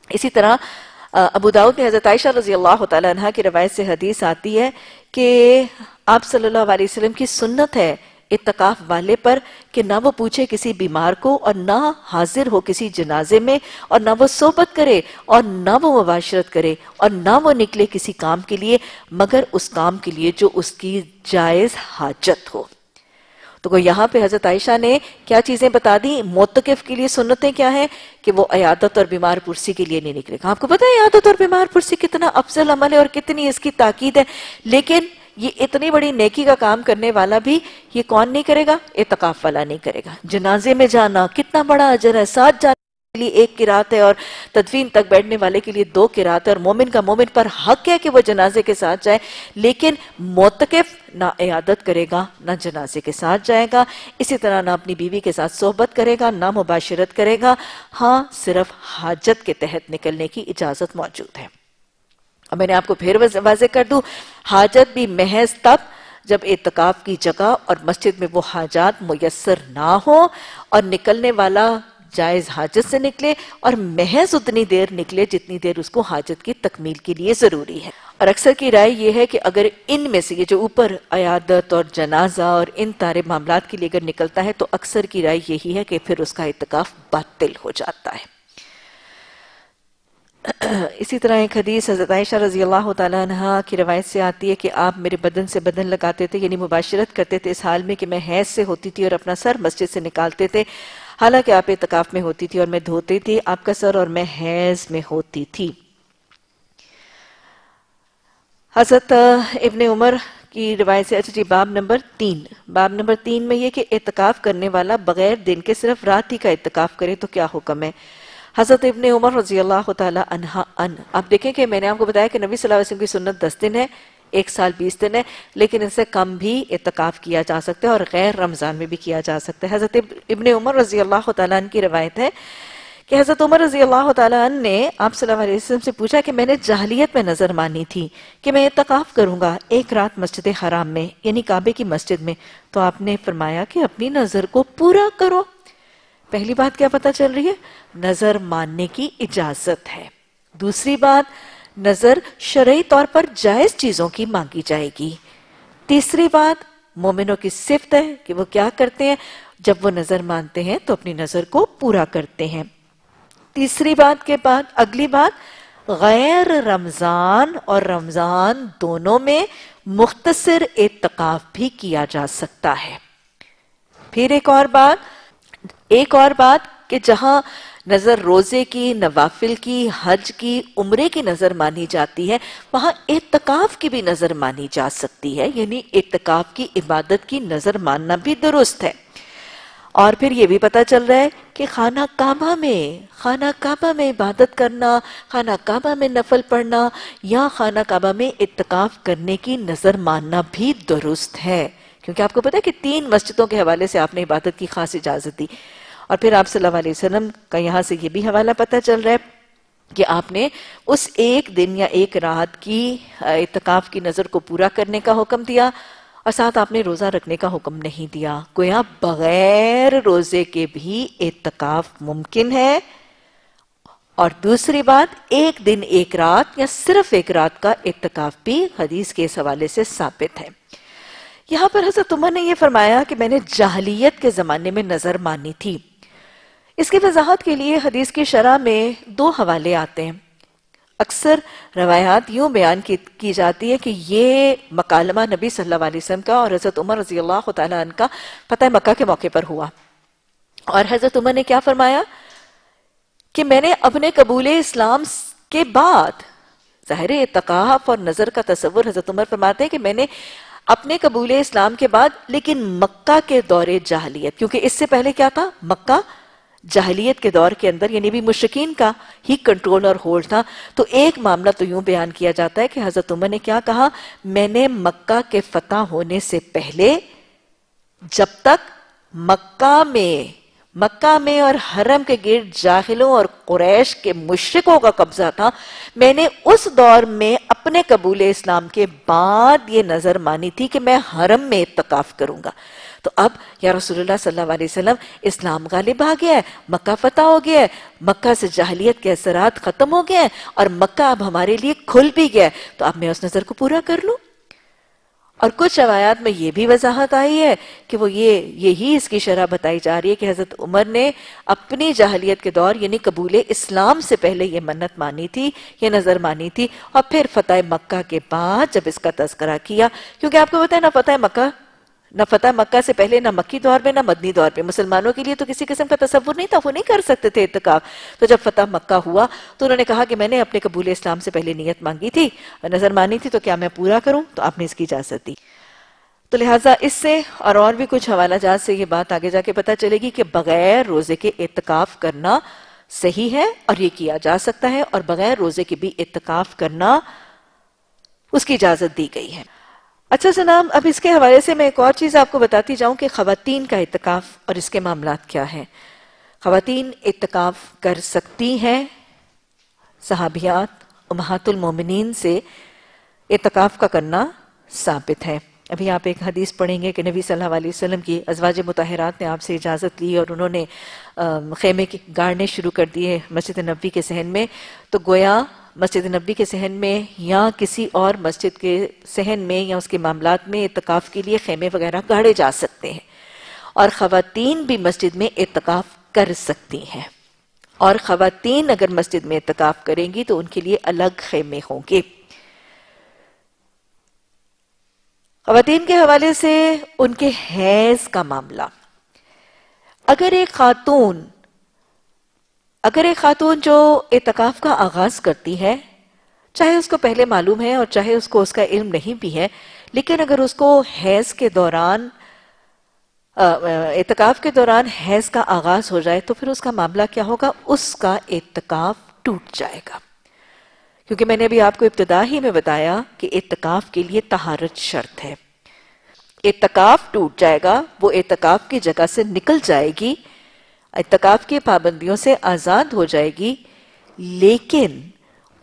اسی طرح ابو داؤد میں حضرت عائشہ رضی اللہ تعالیٰ عنہ کی روایت سے حدیث آتی ہے کہ آپ صلی اللہ علیہ وسلم کی سنت ہے اتقاف والے پر کہ نہ وہ پوچھے کسی بیمار کو اور نہ حاضر ہو کسی جنازے میں اور نہ وہ صحبت کرے اور نہ وہ مباشرت کرے اور نہ وہ نکلے کسی کام کے لیے مگر اس کام کے لیے جو اس کی جائز حاجت ہو۔ تو یہاں پہ حضرت عائشہ نے کیا چیزیں بتا دی موتقف کے لیے سنتیں کیا ہیں؟ کہ وہ عیادت اور بیمار پرسی کے لیے نہیں نکلے۔ گا آپ کو پتا ہے عیادت اور بیمار پرسی کتنا افضل عمل ہے اور کتنی اس کی تاکید ہے؟ لیکن یہ اتنی بڑی نیکی کا کام کرنے والا بھی یہ کون نہیں کرے گا؟ اعتقاف والا نہیں کرے گا۔ جنازے میں جانا کتنا بڑا اجر ہے، ساتھ جانا لیے ایک کراط ہے اور تدفین تک بیٹھنے والے کے لیے دو کراط ہے اور مومن کا مومن پر حق ہے کہ وہ جنازے کے ساتھ جائے، لیکن موتقف نہ عیادت کرے گا، نہ جنازے کے ساتھ جائے گا، اسی طرح نہ اپنی بیوی کے ساتھ صحبت کرے گا، نہ مباشرت کرے گا۔ ہاں صرف حاجت کے تحت نکلنے کی اجازت موجود ہے۔ اور میں نے آپ کو پھر واضح کر دوں، حاجت بھی محض تب جب اعتقاف کی جگہ اور مسجد میں وہ حاجات میسر نہ ہو اور نکلنے والا جائز حاجت سے نکلے اور محض اتنی دیر نکلے جتنی دیر اس کو حاجت کی تکمیل کے لیے ضروری ہے۔ اور اکثر کی رائے یہ ہے کہ اگر ان میں سے یہ جو اوپر عیادت اور جنازہ اور ان تارے معاملات کے لیے اگر نکلتا ہے تو اکثر کی رائے یہی ہے کہ پھر اس کا اتقاف باطل ہو جاتا ہے۔ اسی طرح ایک حدیث حضرت عائشہ رضی اللہ تعالیٰ عنہ کی روایت سے آتی ہے کہ آپ میرے بدن سے بدن لگاتے تھے یعنی مباشرت کرتے تھے، اس حال میں کہ میں حیث سے ہوتی تھی اور اپنا سر مسجد سے نکالتے تھے۔ حالانکہ آپ اتقاف میں ہوتی تھی اور میں دھوتی تھی، آپ کا سر اور میں حیض میں ہوتی تھی۔ حضرت ابن عمر کی روایت سے اچھا جی باب نمبر تین۔ باب نمبر تین میں یہ کہ اعتقاف کرنے والا بغیر دن کے صرف رات ہی کا اعتقاف کرے تو کیا حکم ہے؟ حضرت ابن عمر رضی اللہ تعالی عنہ ان۔ آپ دیکھیں کہ میں نے آپ کو بتایا کہ نبی صلی اللہ علیہ وسلم کی سنت دس دن ہے۔ ایک سال بیس دن ہے، لیکن اس سے کم بھی اعتقاف کیا جا سکتا ہے اور غیر رمضان میں بھی کیا جا سکتا ہے۔ حضرت ابن عمر رضی اللہ تعالیٰ عنہ کی روایت ہے کہ حضرت عمر رضی اللہ تعالیٰ عنہ نے آپ صلی اللہ علیہ وسلم سے پوچھا کہ میں نے جاہلیت میں نظر مانی تھی کہ میں اعتقاف کروں گا ایک رات مسجد حرام میں یعنی کعبے کی مسجد میں۔ تو آپ نے فرمایا کہ اپنی نظر کو پورا کرو۔ پہلی بات کیا پتا چل رہی ہے؟ نظر ماننے کی اجازت ہے۔ دوسری بات نظر شرعی طور پر جائز چیزوں کی مانگی جائے گی۔ تیسری بات، مومنوں کی صفت ہے کہ وہ کیا کرتے ہیں؟ جب وہ نظر مانتے ہیں تو اپنی نظر کو پورا کرتے ہیں۔ تیسری بات کے بعد، اگلی بات، غیر رمضان اور رمضان دونوں میں مختصر اعتقاف بھی کیا جا سکتا ہے۔ پھر ایک اور بات، ایک اور بات کہ جہاں نظر روزے کی، نوافل کی، حج کی، عمرے کی نظر مانی جاتی ہے، وہاں اعتقاف کی بھی نظر مانی جا سکتی ہے یعنی اعتقاف کی، عبادت کی نظر ماننا بھی درست ہے۔ اور پھر یہ بھی پتا چل رہا ہے کہ خانہ کعبہ میں، خانہ کعبہ میں عبادت کرنا، خانہ کعبہ میں نفل پڑھنا یا خانہ کعبہ میں اتقاف کرنے کی نظر ماننا بھی درست ہے۔ کیونکہ آپ کو پتا ہے کہ تین مسجدوں کے حوالے سے آپ نے عبادت کی خاص اجازت دی۔ اور پھر آپ صلی اللہ علیہ وسلم کا یہاں سے یہ بھی حوالہ پتا چل رہا ہے کہ آپ نے اس ایک دن یا ایک رات کی اتقاف کی نظر کو پورا کرنے کا حکم دیا اور ساتھ آپ نے روزہ رکھنے کا حکم نہیں دیا۔ گویا بغیر روزے کے بھی اتقاف ممکن ہے۔ اور دوسری بات، ایک دن ایک رات یا صرف ایک رات کا اتقاف بھی حدیث کے اس حوالے سے ثابت ہے۔ یہاں پر حضرت عمر نے یہ فرمایا کہ میں نے جاہلیت کے زمانے میں نظر مانی تھی۔ اس کی وضاحت کے لیے حدیث کی شرح میں دو حوالے آتے ہیں۔ اکثر روایات یوں بیان کی جاتی ہے کہ یہ مکالمہ نبی صلی اللہ علیہ وسلم کا اور حضرت عمر رضی اللہ تعالیٰ عنہ کا فتح مکہ کے موقع پر ہوا۔ اور حضرت عمر نے کیا فرمایا؟ کہ میں نے اپنے قبول اسلام کے بعد ظاہر اتقاف اور نظر کا تصور حضرت عمر فرماتے ہیں کہ میں نے اپنے قبول اسلام کے بعد لیکن مکہ کے دور جاہلیت۔ کیونکہ اس سے پہلے کیا تھا؟ مکہ جاہلیت کے دور کے اندر یعنی بھی مشکین کا ہی کنٹرول اور ہولڈ تھا۔ تو ایک معاملہ تو یوں بیان کیا جاتا ہے کہ حضرت عمر نے کیا کہا؟ میں نے مکہ کے فتح ہونے سے پہلے جب تک مکہ میں مکہ میں اور حرم کے گرد جاہلوں اور قریش کے مشرقوں کا قبضہ تھا، میں نے اس دور میں اپنے قبول اسلام کے بعد یہ نظر مانی تھی کہ میں حرم میں اتقاف کروں گا۔ تو اب یا رسول اللہ صلی اللہ علیہ وسلم اسلام غالب آ گیا ہے، مکہ فتح ہو گیا ہے، مکہ سے جاہلیت کے اثرات ختم ہو گئے ہیں اور مکہ اب ہمارے لیے کھل بھی گیا ہے۔ تو اب میں اس نظر کو پورا کر لوں۔ اور کچھ روایات میں یہ بھی وضاحت آئی ہے کہ وہ یہ، یہی اس کی شرح بتائی جا رہی ہے کہ حضرت عمر نے اپنی جاہلیت کے دور یعنی قبول اسلام سے پہلے یہ منت مانی تھی، یہ نظر مانی تھی اور پھر فتح مکہ کے بعد جب اس کا تذکرہ کیا، کیونکہ آپ کو بتائیں نا فتح مکہ نہ فتح مکہ سے پہلے نہ مکی دور میں، نہ مدنی دور پہ مسلمانوں کے لیے تو کسی قسم کا تصور نہیں تھا، وہ نہیں کر سکتے تھے اتقاف تو جب فتح مکہ ہوا، تو انہوں نے کہا کہ میں نے اپنے قبول اسلام سے پہلے نیت مانگی تھی۔ نظر مانی تھی، تو کیا میں پورا کروں؟ تو آپ نے اس کی اجازت دی۔ تو لہٰذا اس سے اور اور بھی کچھ حوالہ جات سے یہ بات آگے جا کے پتہ چلے گی کہ بغیر روزے کے اتقاف کرنا صحیح ہے اور یہ کیا جا سکتا ہے۔ اور بغیر روزے کے بھی اتقاف کرنا اس کی اجازت دی گئی ہے۔ اچھا جناب اب اس کے حوالے سے میں ایک اور چیز آپ کو بتاتی جاؤں کہ خواتین کا اتقاف اور اس کے معاملات کیا ہیں۔ خواتین اتقاف کر سکتی ہیں۔ صحابیات، امہات المومنین سے اتقاف کا کرنا ثابت ہے۔ ابھی آپ ایک حدیث پڑھیں گے کہ نبی صلی اللہ علیہ وسلم کی ازواج متحرات نے آپ سے اجازت لی اور انہوں نے خیمے گاڑنے شروع کر دیے مسجد نبی کے سہن میں۔ تو گویا مسجد نبی کے سہن میں یا کسی اور مسجد کے سہن میں یا اس کے معاملات میں اتقاف کے لیے خیمے وغیرہ گاڑے جا سکتے ہیں اور خواتین بھی مسجد میں اتقاف کر سکتی ہیں۔ اور خواتین اگر مسجد میں اتقاف کریں گی تو ان کے لیے الگ خیمے ہوں گے۔ خواتین کے حوالے سے ان کے حیض کا معاملہ۔ اگر ایک خاتون اگر ایک خاتون جو اعتقاف کا آغاز کرتی ہے، چاہے اس کو پہلے معلوم ہے اور چاہے اس کو اس کا علم نہیں بھی ہے، لیکن اگر اس کو حیض کے دوران اعتقاف کے دوران حیض کا آغاز ہو جائے تو پھر اس کا معاملہ کیا ہوگا؟ اس کا اعتقاف ٹوٹ جائے گا۔ کیونکہ میں نے ابھی آپ کو ابتدا ہی میں بتایا کہ اعتقاف کے لیے تہارت شرط ہے۔ اعتقاف ٹوٹ جائے گا، وہ اعتقاف کی جگہ سے نکل جائے گی اعتکاف کی پابندیوں سے آزاد ہو جائے گی، لیکن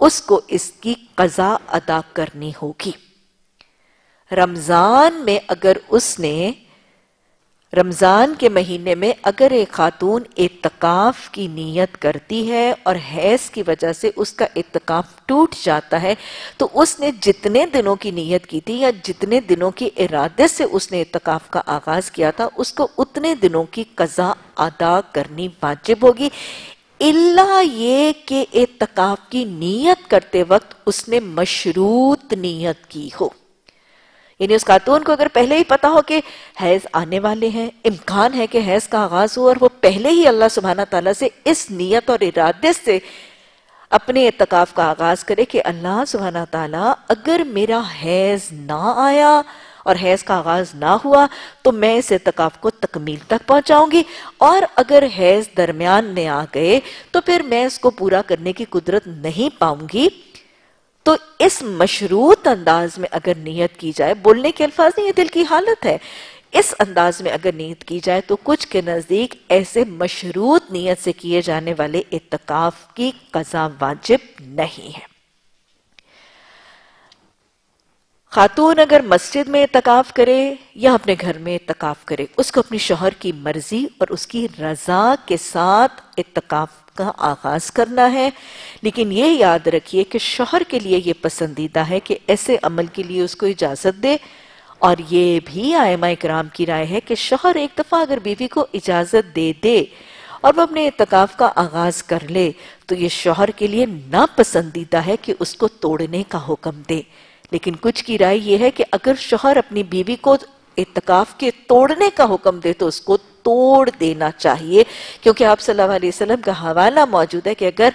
اس کو اس کی قضا ادا کرنی ہوگی۔ رمضان میں اگر اس نے رمضان کے مہینے میں اگر ایک خاتون اتقاف کی نیت کرتی ہے اور حیث کی وجہ سے اس کا اتقاف ٹوٹ جاتا ہے، تو اس نے جتنے دنوں کی نیت کی تھی یا جتنے دنوں کی ارادے سے اس نے اتقاف کا آغاز کیا تھا، اس کو اتنے دنوں کی قضا ادا کرنی واجب ہوگی۔ اللہ یہ کہ اتقاف کی نیت کرتے وقت اس نے مشروط نیت کی ہو۔ یعنی اس خاتون کو اگر پہلے ہی پتا ہو کہ حیض آنے والے ہیں، امکان ہے کہ حیض کا آغاز ہو اور وہ پہلے ہی اللہ سبحانہ تعالیٰ سے اس نیت اور ارادے سے اپنے اتقاف کا آغاز کرے کہ اللہ سبحانہ تعالیٰ اگر میرا حیض نہ آیا اور حیض کا آغاز نہ ہوا تو میں اس اعتکاف کو تکمیل تک پہنچاؤں گی اور اگر حیض درمیان میں آ گئے تو پھر میں اس کو پورا کرنے کی قدرت نہیں پاؤں گی۔ تو اس مشروط انداز میں اگر نیت کی جائے، بولنے کے الفاظ نہیں، یہ دل کی حالت ہے۔ اس انداز میں اگر نیت کی جائے تو کچھ کے نزدیک ایسے مشروط نیت سے کیے جانے والے اتقاف کی قضا واجب نہیں ہے۔ خاتون اگر مسجد میں اتقاف کرے یا اپنے گھر میں اتقاف کرے، اس کو اپنی شوہر کی مرضی اور اس کی رضا کے ساتھ اتقاف کا آغاز کرنا ہے۔ لیکن یہ یاد رکھیے کہ شوہر کے لیے یہ پسندیدہ ہے کہ ایسے عمل کے لیے اس کو اجازت دے۔ اور یہ بھی آئمہ اکرام کی رائے ہے کہ شوہر ایک دفعہ اگر بیوی کو اجازت دے دے اور وہ اپنے اتقاف کا آغاز کر لے، تو یہ شوہر کے لیے ناپسندیدہ ہے کہ اس کو توڑنے کا حکم دے۔ لیکن کچھ کی رائے یہ ہے کہ اگر شوہر اپنی بیوی کو اتقاف کے توڑنے کا حکم دے تو اس کو توڑ دینا چاہیے۔ کیونکہ آپ صلی اللہ علیہ وسلم کا حوالہ موجود ہے کہ اگر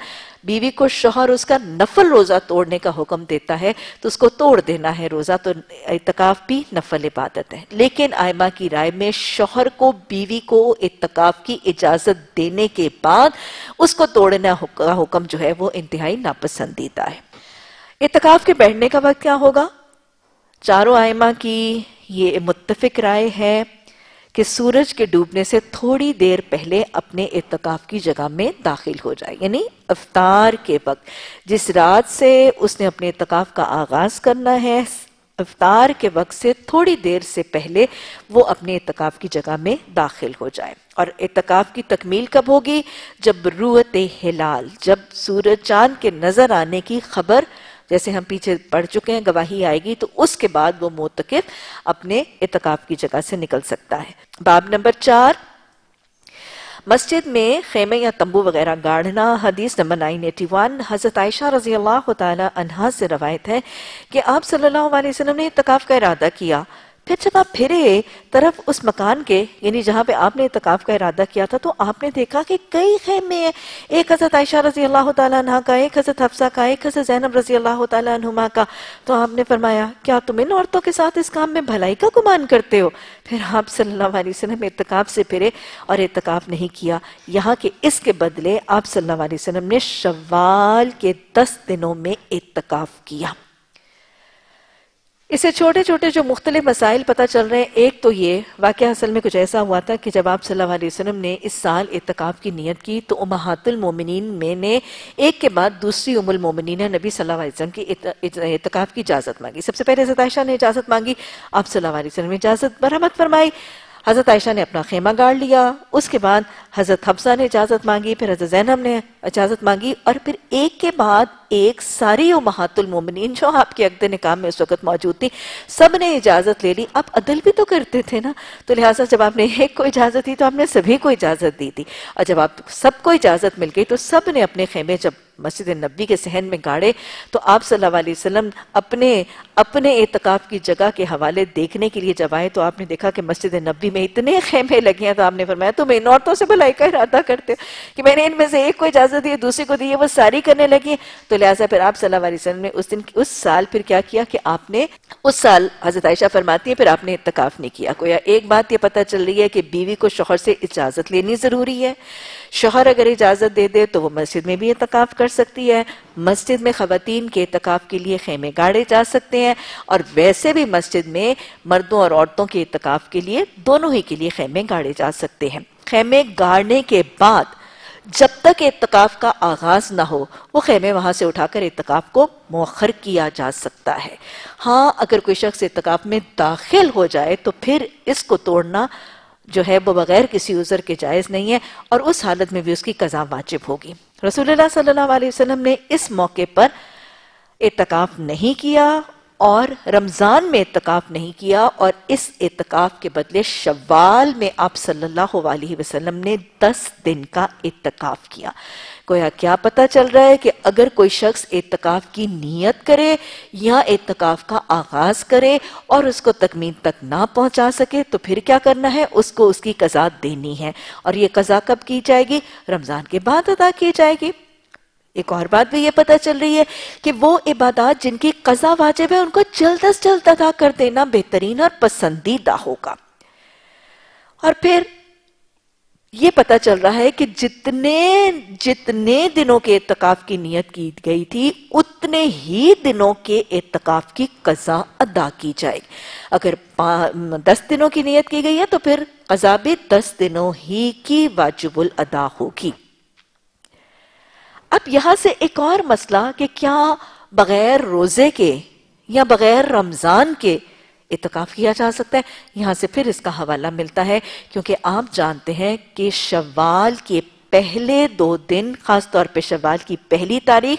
بیوی کو شوہر اس کا نفل روزہ توڑنے کا حکم دیتا ہے، تو اس کو توڑ دینا ہے روزہ، تو اتقاف بھی نفل عبادت ہے۔ لیکن آئمہ کی رائے میں شوہر کو بیوی کو اتقاف کی اجازت دینے کے بعد اس کو توڑنے کا حکم جو ہے وہ انتہائی ناپسندیدہ ہے۔ اتقاف کے بیٹھنے کا وقت کیا ہوگا؟ چاروں آئمہ کی یہ متفق رائے ہے۔ کہ سورج کے ڈوبنے سے تھوڑی دیر پہلے اپنے اتقاف کی جگہ میں داخل ہو جائے یعنی افطار کے وقت۔ جس رات سے اس نے اپنے اتقاف کا آغاز کرنا ہے، افطار کے وقت سے تھوڑی دیر سے پہلے وہ اپنے اتقاف کی جگہ میں داخل ہو جائے۔ اور اتقاف کی تکمیل کب ہوگی؟ جب روحت ہلال، جب سورج چاند کے نظر آنے کی خبر جیسے ہم پیچھے پڑھ چکے ہیں، گواہی آئے گی، تو اس کے بعد وہ موتقف اپنے اتقاف کی جگہ سے نکل سکتا ہے۔ باب نمبر چار، مسجد میں خیمے یا تمبو وغیرہ گاڑنا حدیث نمبر 981 حضرت عائشہ رضی اللہ تعالی عنہ سے روایت ہے کہ آپ صلی اللہ علیہ وسلم نے اتقاف کا ارادہ کیا۔ پھر جب آپ پھرے طرف اس مکان کے یعنی جہاں پہ آپ نے اتقاف کا ارادہ کیا تھا، تو آپ نے دیکھا کہ کئی خیمے ہیں۔ ایک حضرت عائشہ رضی اللہ تعالیٰ عنہ کا، ایک حضرت حفظہ کا، ایک حضرت زینب رضی اللہ تعالیٰ عنہما کا۔ تو آپ نے فرمایا، کیا تم ان عورتوں کے ساتھ اس کام میں بھلائی کا گمان کرتے ہو؟ پھر آپ صلی اللہ علیہ وسلم اتقاف سے پھرے اور اتقاف نہیں کیا۔ یہاں کہ اس کے بدلے آپ صلی اللہ علیہ وسلم نے شوال کے دس دنوں میں اتقاف کیا۔ اس سے چھوٹے چھوٹے جو مختلف مسائل پتہ چل رہے ہیں، ایک تو یہ، واقعہ اصل میں کچھ ایسا ہوا تھا کہ جب آپ صلی اللہ علیہ وسلم نے اس سال اتقاف کی نیت کی، تو امہات المومنین میں نے ایک کے بعد دوسری ام المومنین نبی صلی اللہ علیہ وسلم کی اتقاف کی اجازت مانگی۔ سب سے پہلے حضرت عائشہ نے اجازت مانگی، آپ صلی اللہ علیہ وسلم نے اجازت برحمت فرمائی۔ حضرت عائشہ نے اپنا خیمہ گاڑ لیا۔ اس کے بعد حضرت حفظہ نے اجازت مانگی، پھر حضرت زینب نے اجازت مانگی اور پھر ایک کے بعد ایک ساری امہات المومنین جو آپ کے عقد نکام میں اس وقت موجود تھی سب نے اجازت لے لی۔ آپ عدل بھی تو کرتے تھے نا۔ تو لہٰذا جب آپ نے ایک کو اجازت دی تو آپ نے سبھی کو اجازت دی تھی۔ اور جب آپ سب کو اجازت مل گئی تو سب نے اپنے خیمے جب مسجد نبی کے سہن میں گاڑے، تو آپ صلی اللہ علیہ وسلم اپنے اپنے اعتقاف کی جگہ کے حوالے دیکھنے کے لیے جب آئے تو آپ نے دیکھا کہ مسجد نبی میں اتنے خیمے لگے ہیں تو آپ نے فرمایا، تم ان عورتوں سے بھلائی کا ارادہ کرتے کہ میں نے ان میں سے ایک کو اجازت دی دوسری کو دی وہ ساری کرنے لگی۔ تو لہٰذا پھر آپ صلی اللہ علیہ وسلم نے اس دن، اس سال پھر کیا کیا کہ آپ نے اس سال حضرت عائشہ فرماتی ہیں، پھر آپ نے اتقاف نہیں کیا۔ کوئی ایک بات یہ پتہ چل رہی ہے کہ بیوی کو شوہر سے اجازت لینی ضروری ہے۔ شوہر اگر اجازت دے دے تو وہ مسجد میں بھی اتقاف کر سکتی ہے۔ مسجد میں خواتین کے اتقاف کے لیے خیمے گاڑے جا سکتے ہیں اور ویسے بھی مسجد میں مردوں اور عورتوں کے اتقاف کے لیے دونوں ہی کے لیے خیمے گاڑے جا سکتے ہیں۔ خیمے گاڑنے کے بعد جب تک اتقاف کا آغاز نہ ہو، وہ خیمے وہاں سے اٹھا کر اتقاف کو مؤخر کیا جا سکتا ہے۔ ہاں اگر کوئی شخص اتقاف میں داخل ہو جائے تو پھر اس کو توڑنا جو ہے وہ بغیر کسی عذر کے جائز نہیں ہے اور اس حالت میں بھی اس کی قضا واجب ہوگی۔ رسول اللہ صلی اللہ علیہ وسلم نے اس موقع پر اتقاف نہیں کیا اور رمضان میں اتقاف نہیں کیا اور اس اتقاف کے بدلے شوال میں آپ صلی اللہ علیہ وسلم نے دس دن کا اتقاف کیا۔ گویا کیا پتا چل رہا ہے کہ اگر کوئی شخص اتقاف کی نیت کرے یا اتقاف کا آغاز کرے اور اس کو تکمیل تک نہ پہنچا سکے تو پھر کیا کرنا ہے؟ اس کو اس کی قضا دینی ہے۔ اور یہ قضا کب کی جائے گی؟ رمضان کے بعد ادا کی جائے گی۔ ایک اور بات بھی یہ پتہ چل رہی ہے کہ وہ عبادات جن کی قضا واجب ہے، ان کو جلد از جلد ادا کر دینا بہترین اور پسندیدہ ہوگا۔ اور پھر یہ پتا چل رہا ہے کہ جتنے جتنے دنوں کے اعتقاف کی نیت کی گئی تھی، اتنے ہی دنوں کے اعتقاف کی قضا ادا کی جائے۔ اگر دس دنوں کی نیت کی گئی ہے تو پھر قضا بھی دس دنوں ہی کی واجب الادا ہوگی۔ اب یہاں سے ایک اور مسئلہ کہ کیا بغیر روزے کے یا بغیر رمضان کے اتقاف کیا جا سکتا ہے۔ یہاں سے پھر اس کا حوالہ ملتا ہے، کیونکہ آپ جانتے ہیں کہ شوال کے پہلے دو دن، خاص طور پہ شوال کی پہلی تاریخ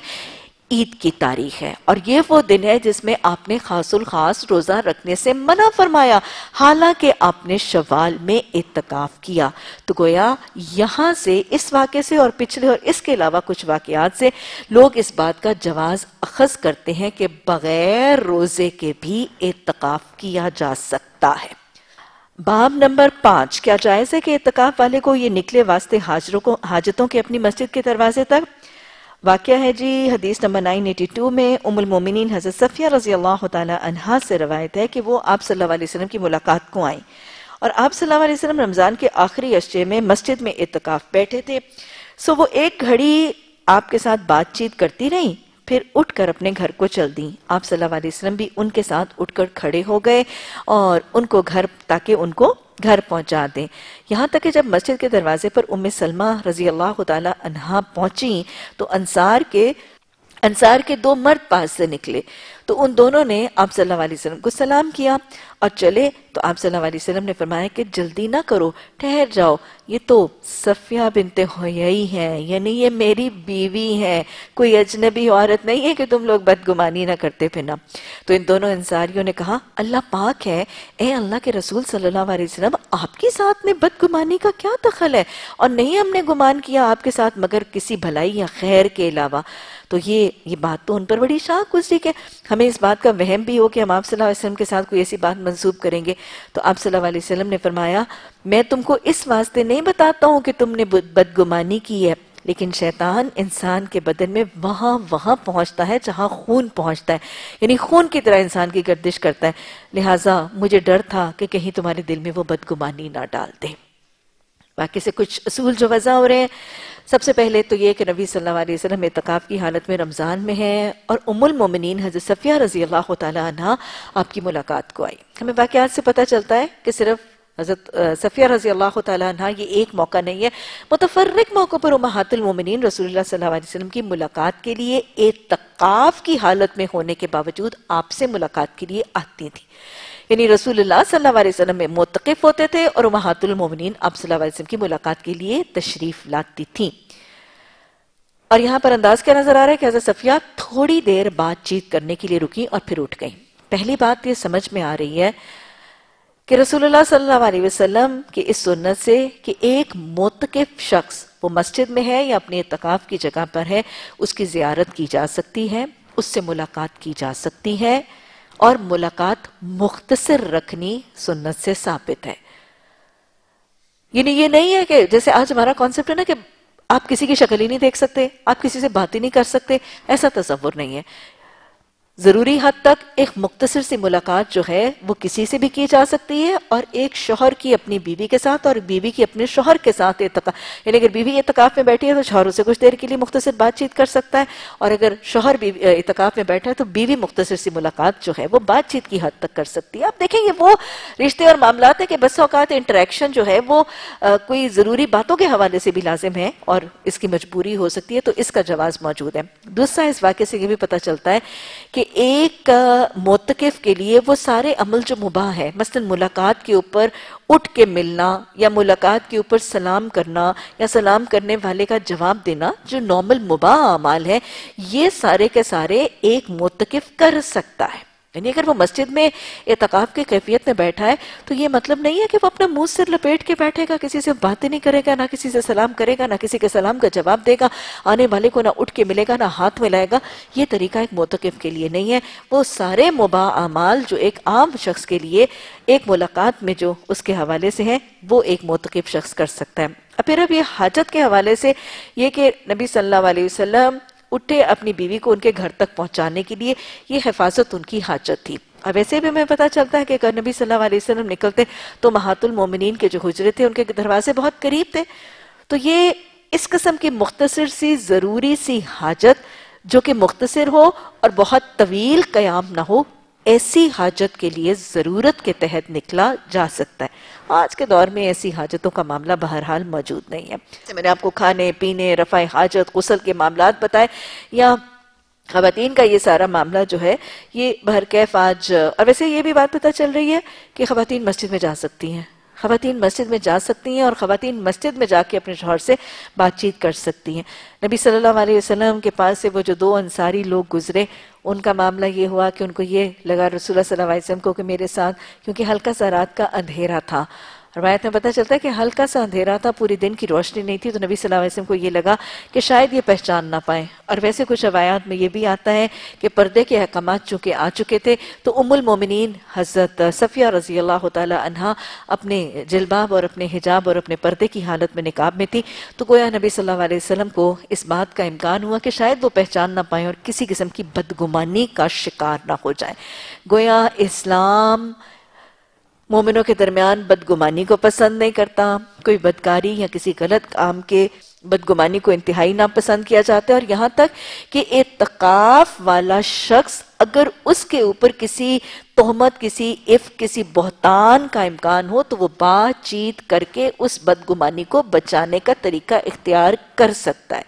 عید کی تاریخ ہے۔ اور یہ وہ دن ہے جس میں آپ نے خاص الخاص روزہ رکھنے سے منع فرمایا۔ حالانکہ آپ نے شوال میں اتقاف کیا۔ تو گویا یہاں سے اس واقعے سے اور پچھلے اور اس کے علاوہ کچھ واقعات سے لوگ اس بات کا جواز اخذ کرتے ہیں کہ بغیر روزے کے بھی اتقاف کیا جا سکتا ہے۔ باب نمبر پانچ۔ کیا جائز ہے کہ اتقاف والے کو یہ نکلے واسطے حاجروں کو حاجتوں کے اپنی مسجد کے دروازے تک؟ واقعہ ہے جی حدیث نمبر 982 میں ام المومنین حضرت صفیہ رضی اللہ تعالی عنہ سے روایت ہے کہ وہ آپ صلی اللہ علیہ وسلم کی ملاقات کو آئیں۔ اور آپ صلی اللہ علیہ وسلم رمضان کے آخری عشرے میں مسجد میں اتقاف بیٹھے تھے۔ سو وہ ایک گھڑی آپ کے ساتھ بات چیت کرتی رہیں۔ پھر اٹھ کر اپنے گھر کو چل دیں۔ آپ صلی اللہ علیہ وسلم بھی ان کے ساتھ اٹھ کر کھڑے ہو گئے اور ان کو گھر تاکہ ان کو گھر پہنچا دیں۔ یہاں تک کہ جب مسجد کے دروازے پر ام سلمہ رضی اللہ تعالی عنہ پہنچی تو انصار کے انصار کے دو مرد پاس سے نکلے۔ تو ان دونوں نے آپ صلی اللہ علیہ وسلم کو سلام کیا۔ اور چلے تو آپ صلی اللہ علیہ وسلم نے فرمایا کہ جلدی نہ کرو، ٹھہر جاؤ۔ یہ تو صفیہ بنت ہوئی ہیں یعنی یہ میری بیوی ہیں۔ کوئی اجنبی عورت نہیں ہے کہ تم لوگ بدگمانی نہ کرتے پھرنا تو ان دونوں انصاریوں نے کہا، اللہ پاک ہے۔ اے اللہ کے رسول صلی اللہ علیہ وسلم، آپ کے ساتھ میں بدگمانی کا کیا دخل ہے؟ اور نہیں ہم نے گمان کیا آپ کے ساتھ، مگر کسی بھلائی یا خیر کے علاوہ۔ تو یہ یہ بات تو ان پر بڑی شاک گزری کہ ہمیں اس بات کا وہم بھی ہو کہ ہم آپ صلی اللہ علیہ وسلم کے ساتھ کوئی ایسی بات منصوب کریں گے۔ تو آپ صلی اللہ علیہ وسلم نے فرمایا، میں تم کو اس واسطے نہیں بتاتا ہوں کہ تم نے بدگمانی کی ہے، لیکن شیطان انسان کے بدن میں وہاں وہاں پہنچتا ہے، جہاں خون پہنچتا ہے۔ یعنی خون کی طرح انسان کی گردش کرتا ہے۔ لہٰذا مجھے ڈر تھا کہ کہیں تمہارے دل میں وہ بدگمانی نہ ڈال دے۔ باقی سے کچھ اصول جو وضع ہو رہے ہیں۔ سب سے پہلے تو یہ کہ نبی صلی اللہ علیہ وسلم اعتقاف کی حالت میں رمضان میں ہے اور ام المومنین حضرت صفیہ رضی اللہ تعالیٰ عنہ آپ کی ملاقات کو آئی ہمیں واقعات سے پتہ چلتا ہے کہ صرف حضرت صفیہ رضی اللہ تعالیٰ عنہ یہ ایک موقع نہیں ہے۔ متفرق موقع پر امہات المومنین رسول اللہ صلی اللہ علیہ وسلم کی ملاقات کے لیے اعتقاف کی حالت میں ہونے کے باوجود آپ سے ملاقات کے لیے آتی تھی۔ یعنی رسول اللہ صلی اللہ علیہ وسلم میں متقف ہوتے تھے اور امہات المومنین آپ صلی اللہ علیہ وسلم کی ملاقات کے لیے تشریف لاتی تھیں۔ اور یہاں پر انداز کیا نظر آ رہا ہے کہ حضرت صفیہ تھوڑی دیر بات چیت کرنے کے لیے رکی اور پھر اٹھ گئی پہلی بات یہ سمجھ میں آ رہی ہے کہ رسول اللہ صلی اللہ علیہ وسلم کی اس سنت سے کہ ایک متقف شخص وہ مسجد میں ہے یا اپنی اتقاف کی جگہ پر ہے، اس کی زیارت کی جا سکتی ہے، اس سے ملاقات کی جا سکتی ہے۔ اور ملاقات مختصر رکھنی سنت سے ثابت ہے۔ یعنی یہ نہیں ہے کہ جیسے آج ہمارا کانسیپٹ ہے نا کہ آپ کسی کی شکل ہی نہیں دیکھ سکتے، آپ کسی سے بات ہی نہیں کر سکتے، ایسا تصور نہیں ہے۔ ضروری حد تک ایک مختصر سی ملاقات جو ہے وہ کسی سے بھی کی جا سکتی ہے اور ایک شوہر کی اپنی بیوی کے ساتھ اور بیوی کی اپنے شوہر کے ساتھ اتقاف یعنی اگر بیوی اتقاف میں بیٹھی ہے تو شوہر اسے کچھ دیر کے لیے مختصر بات چیت کر سکتا ہے اور اگر شوہر اتقاف میں بیٹھا ہے تو بیوی مختصر سی ملاقات جو ہے وہ بات چیت کی حد تک کر سکتی ہے۔ آپ دیکھیں یہ وہ رشتے اور معاملات ہیں کہ بس اوقات انٹریکشن جو ہے وہ کوئی ضروری باتوں کے حوالے سے بھی لازم ہے اور اس کی مجبوری ہو سکتی ہے تو اس کا جواز موجود ہے۔ دوسرا اس واقعے سے یہ بھی پتہ چلتا ہے کہ کہ ایک موتقف کے لیے وہ سارے عمل جو مباح ہے مثلا ملاقات کے اوپر اٹھ کے ملنا یا ملاقات کے اوپر سلام کرنا یا سلام کرنے والے کا جواب دینا جو نارمل مباح عمال ہے یہ سارے کے سارے ایک موتقف کر سکتا ہے۔ یعنی اگر وہ مسجد میں اعتقاف کی کیفیت میں بیٹھا ہے، تو یہ مطلب نہیں ہے کہ وہ اپنا منہ سر لپیٹ کے بیٹھے گا، کسی سے باتیں نہیں کرے گا، نہ کسی سے سلام کرے گا، نہ کسی کے سلام کا جواب دے گا، آنے والے کو نہ اٹھ کے ملے گا، نہ ہاتھ ملائے گا۔ یہ طریقہ ایک موتقف کے لیے نہیں ہے۔ وہ سارے مباح اعمال جو ایک عام شخص کے لیے ایک ملاقات میں جو اس کے حوالے سے ہیں، وہ ایک موتقف شخص کر سکتا ہے۔ پھر اب یہ حاجت کے حوالے سے یہ کہ نبی صلی اللہ علیہ وسلم اٹھے اپنی بیوی کو ان کے گھر تک پہنچانے کے لیے، یہ حفاظت ان کی حاجت تھی۔ اب ایسے بھی ہمیں پتا چلتا ہے کہ اگر نبی صلی اللہ علیہ وسلم نکلتے تو محات المومنین کے جو حجرے تھے، ان کے دروازے بہت قریب تھے۔ تو یہ اس قسم کی مختصر سی، ضروری سی حاجت جو کہ مختصر ہو اور بہت طویل قیام نہ ہو ایسی حاجت کے لیے ضرورت کے تحت نکلا جا سکتا ہے۔ آج کے دور میں ایسی حاجتوں کا معاملہ بہرحال موجود نہیں ہے۔ میں نے آپ کو کھانے، پینے، رفع حاجت، غسل کے معاملات بتائے، یا خواتین کا یہ سارا معاملہ جو ہے، یہ بہرکیف آج، اور ویسے یہ بھی بات پتہ چل رہی ہے کہ خواتین مسجد میں جا سکتی ہیں۔ خواتین مسجد میں جا سکتی ہیں اور خواتین مسجد میں جا کے اپنے شوہر سے بات چیت کر سکتی ہیں۔ نبی صلی اللہ علیہ وسلم کے پاس سے وہ جو دو انصاری لوگ گزرے، ان کا معاملہ یہ ہوا کہ ان کو یہ لگا رسول اللہ صلی اللہ علیہ وسلم کو کہ میرے ساتھ، کیونکہ ہلکا سا رات کا اندھیرا تھا۔ روایت میں پتہ چلتا ہے کہ ہلکا سا اندھیرا تھا، پوری دن کی روشنی نہیں تھی، تو نبی صلی اللہ علیہ وسلم کو یہ لگا کہ شاید یہ پہچان نہ پائیں۔ اور ویسے کچھ روایات میں یہ بھی آتا ہے کہ پردے کے احکامات چونکہ آ چکے تھے، تو ام المومنین حضرت صفیہ رضی اللہ تعالی عنہ اپنے جلباب اور اپنے حجاب اور اپنے پردے کی حالت میں نکاب میں تھی۔ تو گویا نبی صلی اللہ علیہ وسلم کو اس بات کا امکان ہوا کہ شاید وہ پہچان نہ پائیں اور کسی قسم کی بدگمانی کا شکار نہ ہو جائیں۔ گویا اسلام مومنوں کے درمیان بدگمانی کو پسند نہیں کرتا۔ کوئی بدکاری یا کسی غلط کام کے بدگمانی کو انتہائی ناپسند کیا جاتا ہے اور یہاں تک کہ اتقاف والا شخص اگر اس کے اوپر کسی تہمت، کسی اف کسی بہتان کا امکان ہو تو وہ بات چیت کر کے اس بدگمانی کو بچانے کا طریقہ اختیار کر سکتا ہے۔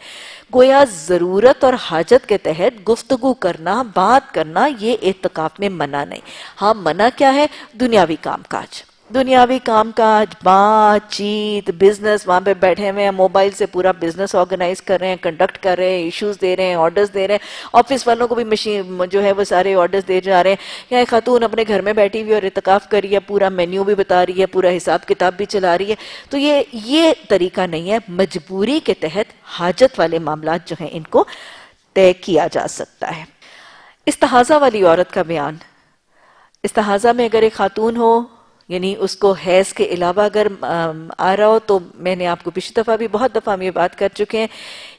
گویا ضرورت اور حاجت کے تحت گفتگو کرنا، بات کرنا یہ اعتقاف میں منع نہیں۔ ہاں منع کیا ہے؟ دنیاوی کام کاج۔ دنیاوی کام کاج بات چیت بزنس وہاں پہ بیٹھے ہوئے ہیں موبائل سے پورا بزنس آرگنائز کر رہے ہیں کنڈکٹ کر رہے ہیں ایشوز دے رہے ہیں آرڈرز دے رہے ہیں۔ آفس والوں کو بھی مشین جو ہے وہ سارے آرڈرز دے جا رہے ہیں۔ یا ایک خاتون اپنے گھر میں بیٹھی ہوئی اور اتقاف کر رہی ہے، پورا مینیو بھی بتا رہی ہے، پورا حساب کتاب بھی چلا رہی ہے۔ تو یہ یہ طریقہ نہیں ہے۔ مجبوری کے تحت حاجت والے معاملات جو ہیں، ان کو طے کیا جا سکتا ہے۔ استحاضہ والی عورت کا بیان۔ استحاضہ میں اگر ایک خاتون ہو یعنی اس کو حیض کے علاوہ اگر آ رہا ہو تو میں نے آپ کو پچھلی دفعہ بھی بہت دفعہ ہم یہ بات کر چکے ہیں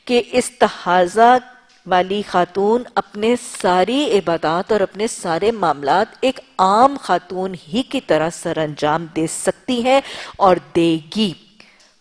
کہ استحاضہ والی خاتون اپنے ساری عبادات اور اپنے سارے معاملات ایک عام خاتون ہی کی طرح سر انجام دے سکتی ہے اور دے گی۔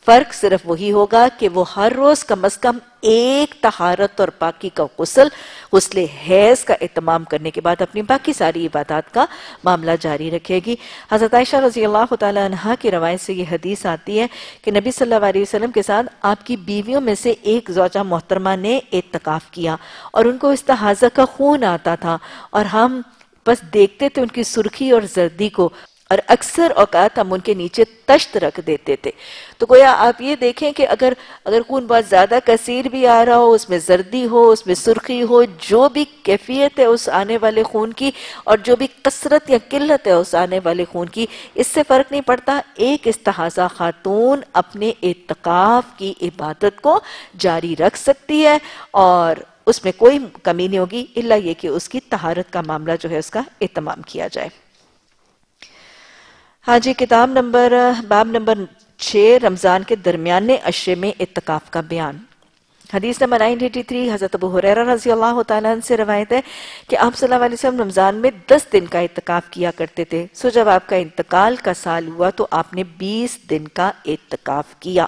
فرق صرف وہی ہوگا کہ وہ ہر روز کم از کم ایک تہارت اور پاکی کا غسل غسل حیض کا اہتمام کرنے کے بعد اپنی باقی ساری عبادات کا معاملہ جاری رکھے گی۔ حضرت عائشہ رضی اللہ تعالیٰ عنہ کی روایت سے یہ حدیث آتی ہے کہ نبی صلی اللہ علیہ وسلم کے ساتھ آپ کی بیویوں میں سے ایک زوجہ محترمہ نے اعتقاف کیا اور ان کو استحاضہ کا خون آتا تھا اور ہم بس دیکھتے تھے ان کی سرخی اور زردی کو۔ اور اکثر اوقات ہم ان کے نیچے تشت رکھ دیتے تھے۔ تو گویا آپ یہ دیکھیں کہ اگر اگر خون بہت زیادہ کثیر بھی آ رہا ہو، اس میں زردی ہو، اس میں سرخی ہو، جو بھی کیفیت ہے اس آنے والے خون کی، اور جو بھی کثرت یا قلت ہے اس آنے والے خون کی، اس سے فرق نہیں پڑتا۔ ایک استحاضہ خاتون اپنے اعتقاف کی عبادت کو جاری رکھ سکتی ہے، اور اس میں کوئی کمی نہیں ہوگی اللہ یہ کہ اس کی تہارت کا معاملہ جو ہے اس کا اہتمام کیا جائے۔ ہاں جی کتاب نمبر، باب نمبر چھ، رمضان کے درمیانے اشرے میں اتقاف کا بیان۔ حدیث نمبر 983 حضرت ابو حریرہ رضی اللہ تعالیٰ سے روایت ہے کہ آپ صلی اللہ علیہ وسلم رمضان میں دس دن کا اتقاف کیا کرتے تھے۔ سو جب آپ کا انتقال کا سال ہوا تو آپ نے بیس دن کا اتقاف کیا۔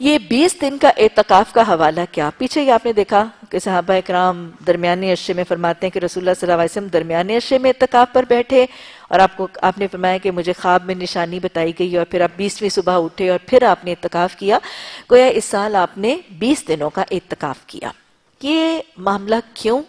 یہ بیس دن کا اعتقاف کا حوالہ کیا؟ پیچھے ہی آپ نے دیکھا کہ صحابہ اکرام درمیانی عشے میں فرماتے ہیں کہ رسول اللہ صلی اللہ علیہ وسلم درمیانی عشے میں اعتقاف پر بیٹھے اور آپ کو آپ نے فرمایا کہ مجھے خواب میں نشانی بتائی گئی اور پھر آپ بیسویں صبح اٹھے اور پھر آپ نے اعتقاف کیا۔ گویا اس سال آپ نے بیس دنوں کا اعتقاف کیا۔ یہ معاملہ کیوں؟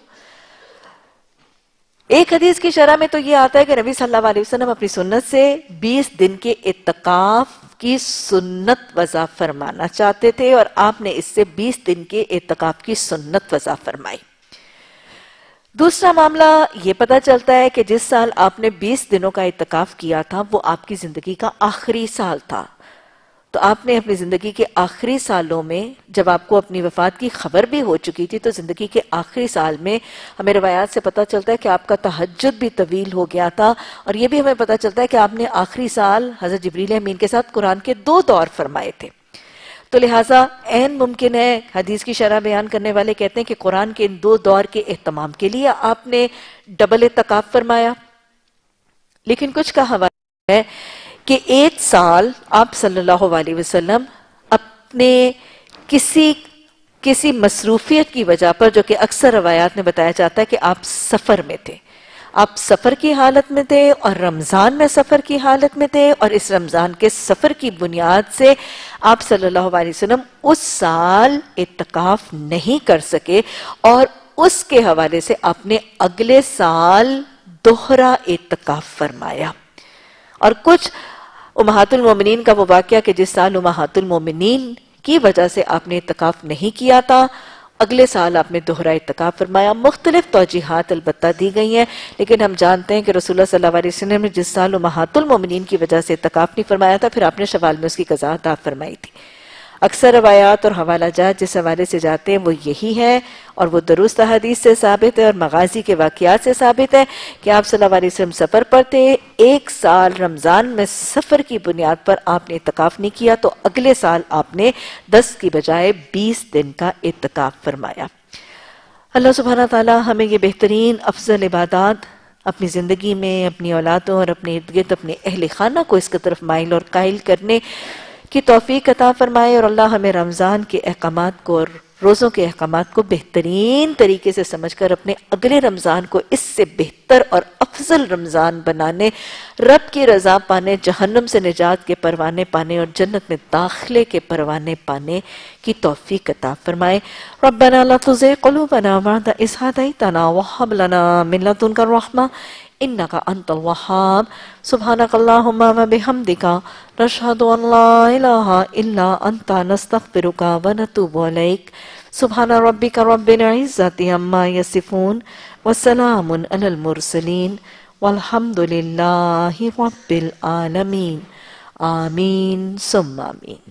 ایک حدیث کی شرح میں تو یہ آتا ہے کہ نبی صلی اللہ علیہ وسلم اپنی سنت سے بیس دن کے اتقاف کی سنت وضع فرمانا چاہتے تھے اور آپ نے اس سے بیس دن کے اعتقاب کی سنت وضع فرمائی۔ دوسرا معاملہ یہ پتا چلتا ہے کہ جس سال آپ نے بیس دنوں کا اعتقاف کیا تھا، وہ آپ کی زندگی کا آخری سال تھا۔ تو آپ نے اپنی زندگی کے آخری سالوں میں جب آپ کو اپنی وفات کی خبر بھی ہو چکی تھی، تو زندگی کے آخری سال میں ہمیں روایات سے پتہ چلتا ہے کہ آپ کا تحجد بھی طویل ہو گیا تھا اور یہ بھی ہمیں پتہ چلتا ہے کہ آپ نے آخری سال حضرت جبریل امین کے ساتھ قرآن کے دو دور فرمائے تھے۔ تو لہٰذا این ممکن ہے، حدیث کی شرح بیان کرنے والے کہتے ہیں کہ قرآن کے ان دو دور کے اہتمام کے لیے آپ نے ڈبل اتقاف فرمایا۔ لیکن کچھ کا حوالہ ہے کہ ایک سال آپ صلی اللہ علیہ وسلم اپنے کسی کسی مصروفیت کی وجہ پر، جو کہ اکثر روایات میں بتایا جاتا ہے کہ آپ سفر میں تھے۔ آپ سفر کی حالت میں تھے اور رمضان میں سفر کی حالت میں تھے اور اس رمضان کے سفر کی بنیاد سے آپ صلی اللہ علیہ وسلم اس سال اتقاف نہیں کر سکے اور اس کے حوالے سے آپ نے اگلے سال دوہرا اتقاف فرمایا۔ اور کچھ امہات المومنین کا وہ واقعہ کہ جس سال امہات المومنین کی وجہ سے آپ نے اتقاف نہیں کیا تھا، اگلے سال آپ نے دوہرا اتقاف فرمایا۔ مختلف توجیحات البتہ دی گئی ہیں، لیکن ہم جانتے ہیں کہ رسول اللہ صلی اللہ علیہ وسلم نے جس سال امہات المومنین کی وجہ سے اتقاف نہیں فرمایا تھا، پھر آپ نے شوال میں اس کی قضاء دا فرمائی تھی۔ اکثر روایات اور حوالہ جات جس حوالے سے جاتے ہیں وہ یہی ہے اور وہ درست حدیث سے ثابت ہے اور مغازی کے واقعات سے ثابت ہے کہ آپ صلی اللہ علیہ وسلم سفر پر تھے، ایک سال رمضان میں سفر کی بنیاد پر آپ نے اتقاف نہیں کیا تو اگلے سال آپ نے دس کی بجائے بیس دن کا اتقاف فرمایا۔ اللہ سبحانہ تعالی ہمیں یہ بہترین افضل عبادات اپنی زندگی میں، اپنی اولادوں اور اپنے ارد اپنے اہل خانہ کو اس کی طرف مائل اور قائل کرنے کی توفیق عطا فرمائے اور اللہ ہمیں رمضان کے احکامات کو اور روزوں کے احکامات کو بہترین طریقے سے سمجھ کر اپنے اگلے رمضان کو اس سے بہتر اور افضل رمضان بنانے، رب کی رضا پانے، جہنم سے نجات کے پروانے پانے اور جنت میں داخلے کے پروانے پانے کی توفیق عطا فرمائے۔ ربنا لا تزغ قلوبنا بعد إذ هديتنا وهب لنا من لدنك الرحمة إنك أنت الوهاب. سبحانك اللهم وبحمدك نشهد أن لا إله إلا أنت نستغفرك ونتوب إليك. سبحان ربك رب العزة عما يصفون وسلام على المرسلين والحمد لله رب العالمين. آمين. ثم آمين.